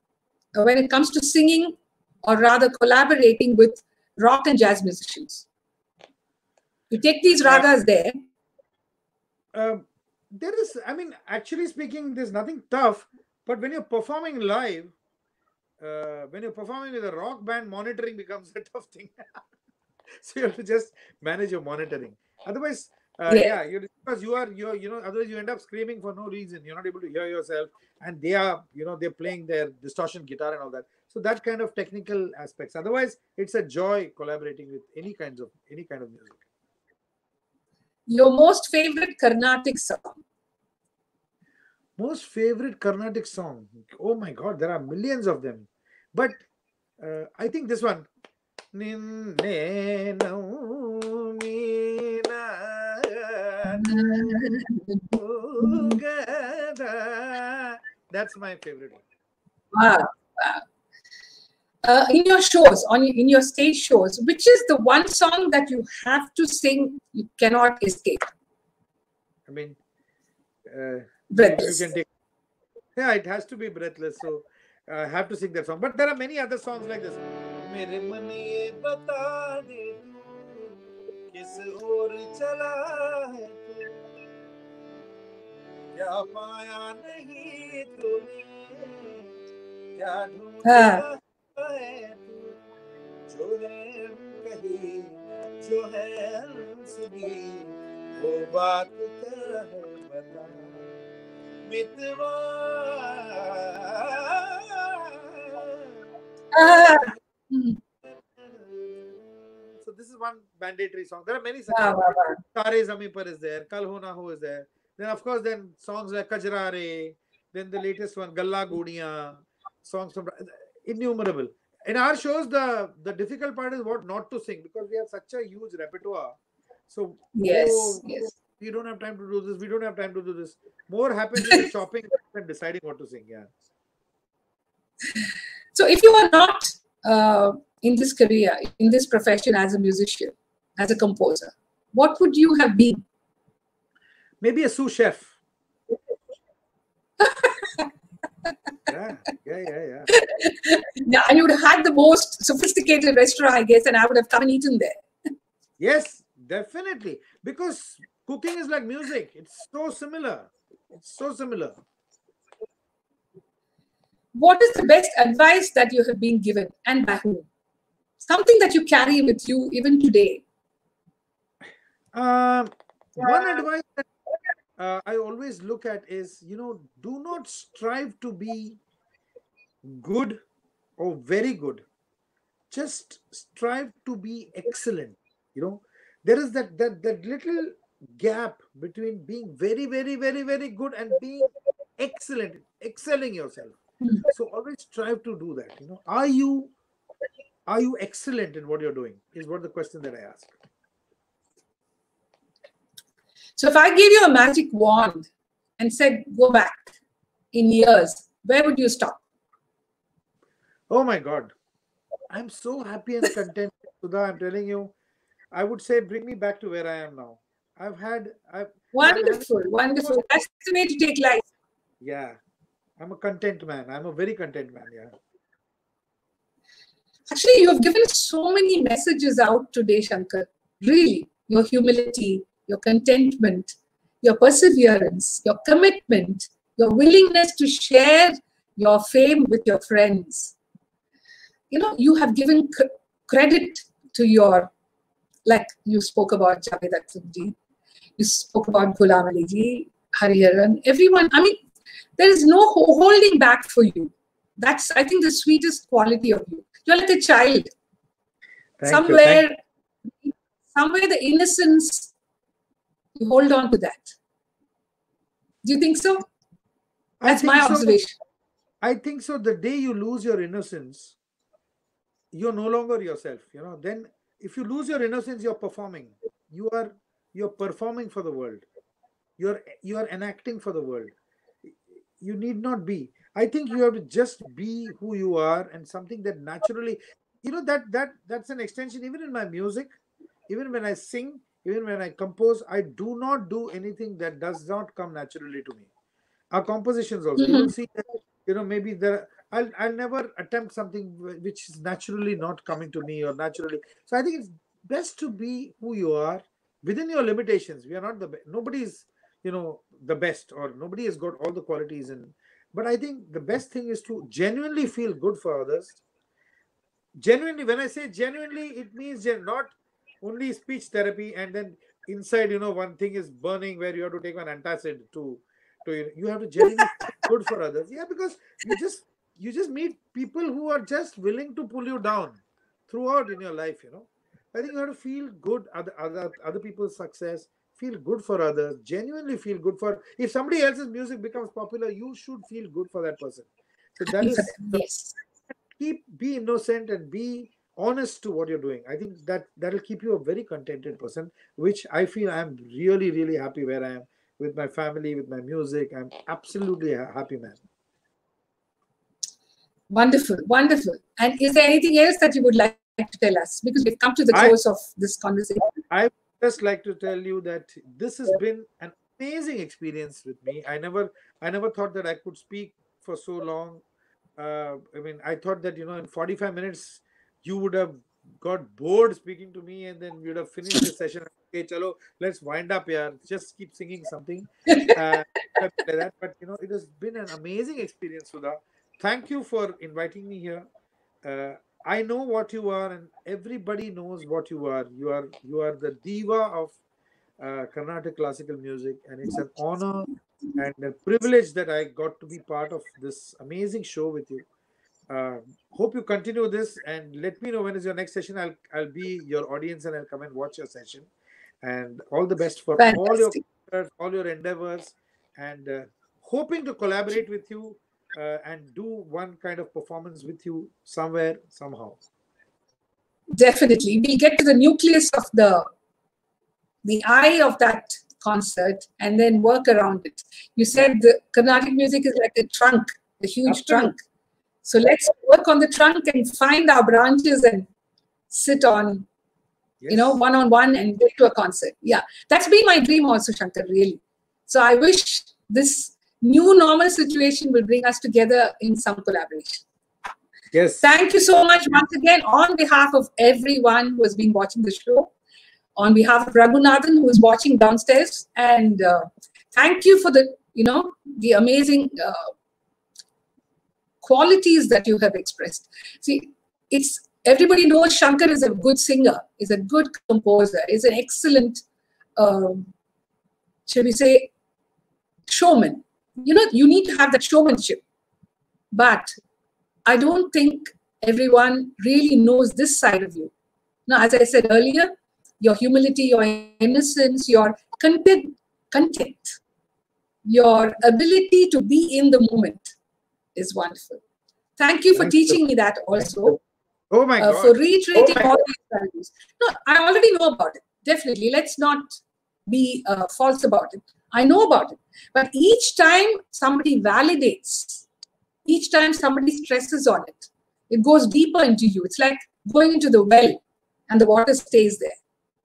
[SPEAKER 1] uh, when it comes to singing, or rather collaborating with rock and jazz musicians? You take these
[SPEAKER 2] Uh,
[SPEAKER 1] ragas there.
[SPEAKER 2] Um, there is, I mean, actually speaking, there's nothing tough, but when you're performing live, uh, when you're performing with a rock band, monitoring becomes a tough thing. so you have to just manage your monitoring. Otherwise, uh,
[SPEAKER 1] yeah,
[SPEAKER 2] yeah you, because you are you you know otherwise you end up screaming for no reason. You're not able to hear yourself, and they are you know they're playing their distortion guitar and all that. So that kind of technical aspects. Otherwise, it's a joy collaborating with any kinds of any kind of music.
[SPEAKER 1] Your most favorite Carnatic song?
[SPEAKER 2] Most favorite Carnatic song? Oh my God, there are millions of them, but uh, I think this one. That's my favorite one.
[SPEAKER 1] Wow. wow. Uh, in your shows, on your, in your stage shows, which is the one song that you have to sing, you cannot escape?
[SPEAKER 2] I mean, uh,
[SPEAKER 1] Breathless.
[SPEAKER 2] take. Yeah, it has to be breathless. So I have to sing that song. But there are many other songs like this. क्या पाया नहीं तूने क्या ढूंढा है तू जो है कहीं जो है सुनी वो बात है बता मितवा
[SPEAKER 1] Ah, hmm.
[SPEAKER 2] So this is one mandatory song. There are many such. Tare Zami Par is there. Kal Ho Na Ho is there. Then of course then songs like Kajrare. Then the latest one Gallan Goodiyaan. Songs from innumerable. In our shows, the the difficult part is what not to sing because we have such a huge repertoire. So
[SPEAKER 1] Yes,
[SPEAKER 2] oh,
[SPEAKER 1] yes.
[SPEAKER 2] we don't have time to do this. We don't have time to do this. More happens in the shopping than deciding what to sing. Yeah.
[SPEAKER 1] So, if you are not uh, in this career, in this profession as a musician, as a composer, what would you have been?
[SPEAKER 2] Maybe a sous chef. yeah, yeah, yeah, yeah.
[SPEAKER 1] Yeah, and you would have had the most sophisticated restaurant, I guess, and I would have come and eaten there.
[SPEAKER 2] Yes, definitely. Because cooking is like music. It's so similar. It's so similar.
[SPEAKER 1] What is the best advice that you have been given and by whom? Something that you carry with you even today.
[SPEAKER 2] Um, one advice that uh, I always look at is, you know, do not strive to be good or very good. Just strive to be excellent. You know, there is that that that little gap between being very, very, very, very good and being excellent, excelling yourself.
[SPEAKER 1] Hmm.
[SPEAKER 2] So always strive to do that. You know, are you are you excellent in what you're doing? Is what the question that I ask.
[SPEAKER 1] So if I gave you a magic wand and said, go back in years, where would you stop?
[SPEAKER 2] Oh my God. I'm so happy and content, Sudha. I'm telling you, I would say, bring me back to where I am now. I've had, I've
[SPEAKER 1] wonderful, I've wonderful. That's the way to take life.
[SPEAKER 2] Yeah, I'm a content man. I'm a very content man. Yeah.
[SPEAKER 1] Actually, you have given so many messages out today, Shankar. Really, your humility, your contentment, your perseverance, your commitment, your willingness to share your fame with your friends. You know, you have given credit to your, like you spoke about Javed Akhtar you spoke about Ghulam Ali ji, Hariharan, everyone. I mean, there is no holding back for you. That's, I think, the sweetest quality of you. You're like a child. Thank somewhere, somewhere the innocence, you hold on to that. Do you think so? That's think my observation. So.
[SPEAKER 2] I think so. The day you lose your innocence, you're no longer yourself. You know, then if you lose your innocence, you're performing. You are you're performing for the world. You're you are enacting for the world. You need not be. I think you have to just be who you are and something that naturally, you know, that that that's an extension. Even in my music, even when I sing, even when I compose, I do not do anything that does not come naturally to me. Our compositions also, mm-hmm. you see that, you know, maybe there I'll I'll never attempt something which is naturally not coming to me or naturally. So I think it's best to be who you are within your limitations. We are not the best. Nobody's, you know, the best or nobody has got all the qualities and but I think the best thing is to genuinely feel good for others. Genuinely, when I say genuinely, it means not only speech therapy and then inside, you know, one thing is burning where you have to take an antacid to to you have to genuinely good for others. Yeah, because you just you just meet people who are just willing to pull you down throughout in your life, you know. I think you have to feel good other other other people's success, feel good for others, genuinely feel good for. If somebody else's music becomes popular, you should feel good for that person. So that is yes. keep be innocent and be honest to what you're doing. I think that that'll keep you a very contented person, which I feel I'm really really happy where I am with my family, with my music. I'm absolutely a happy man.
[SPEAKER 1] Wonderful, wonderful. And is there anything else that you would like to tell us? Because we've come to the close I, of this conversation.
[SPEAKER 2] I just like to tell you that this has been an amazing experience with me. I never, I never thought that I could speak for so long. Uh, I mean, I thought that you know, in 45 minutes, you would have got bored speaking to me, and then we would have finished the session. Okay, chalo, let's wind up here. Just keep singing something. Uh, like that. But you know, it has been an amazing experience, Sudha. Thank you for inviting me here. Uh, I know what you are, and everybody knows what you are. You are you are the diva of uh, Carnatic classical music, and it's an honor and a privilege that I got to be part of this amazing show with you. Uh, hope you continue this, and let me know when is your next session. I'll I'll be your audience, and I'll come and watch your session. And all the best for Fantastic. all your all your endeavors, and uh, hoping to collaborate with you uh, and do one kind of performance with you somewhere somehow
[SPEAKER 1] definitely we get to the nucleus of the the eye of that concert and then work around it you said the carnatic music is like a trunk a huge Absolutely. trunk so let's work on the trunk and find our branches and sit on yes. you know one on one and get to a concert yeah that's been my dream also shankar really so i wish this new normal situation will bring us together in some collaboration.
[SPEAKER 2] Yes.
[SPEAKER 1] Thank you so much once again on behalf of everyone who has been watching the show, on behalf of Raghunathan who is watching downstairs, and uh, thank you for the you know the amazing uh, qualities that you have expressed. See, it's everybody knows Shankar is a good singer, is a good composer, is an excellent, um, shall we say, showman you know, you need to have that showmanship. But I don't think everyone really knows this side of you. Now, as I said earlier, your humility, your innocence, your content, content, your ability to be in the moment is wonderful. Thank you for Thank teaching you. me that also.
[SPEAKER 2] Oh my
[SPEAKER 1] uh,
[SPEAKER 2] God.
[SPEAKER 1] for reiterating all these values. No, I already know about it. Definitely. Let's not be uh, false about it. I know about it. But each time somebody validates, each time somebody stresses on it, it goes deeper into you. It's like going into the well and the water stays there.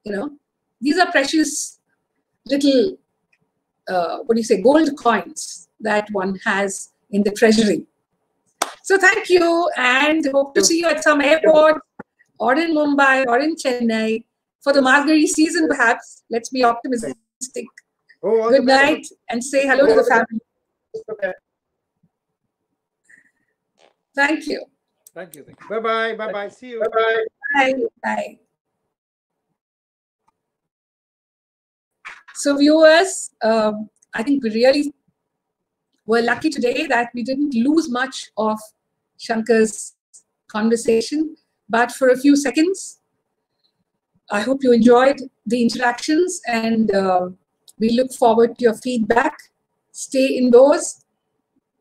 [SPEAKER 1] You know, these are precious little, uh, what do you say, gold coins that one has in the treasury. So thank you and hope to see you at some airport or in Mumbai or in Chennai for the Margazhi season, perhaps. Let's be optimistic.
[SPEAKER 2] Oh,
[SPEAKER 1] Good
[SPEAKER 2] the best.
[SPEAKER 1] night and say hello to the family. Thank you.
[SPEAKER 2] Thank you. Bye bye. Bye bye. See you.
[SPEAKER 1] Bye bye. Bye. So, viewers, um, I think we really were lucky today that we didn't lose much of Shankar's conversation, but for a few seconds, I hope you enjoyed the interactions and uh, we look forward to your feedback. Stay indoors,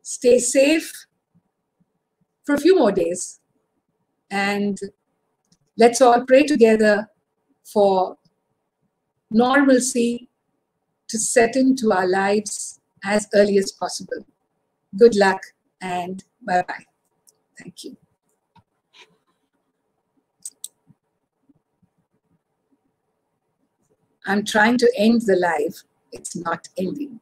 [SPEAKER 1] stay safe for a few more days, and let's all pray together for normalcy to set into our lives as early as possible. Good luck and bye bye. Thank you. I'm trying to end the live. It's not ending.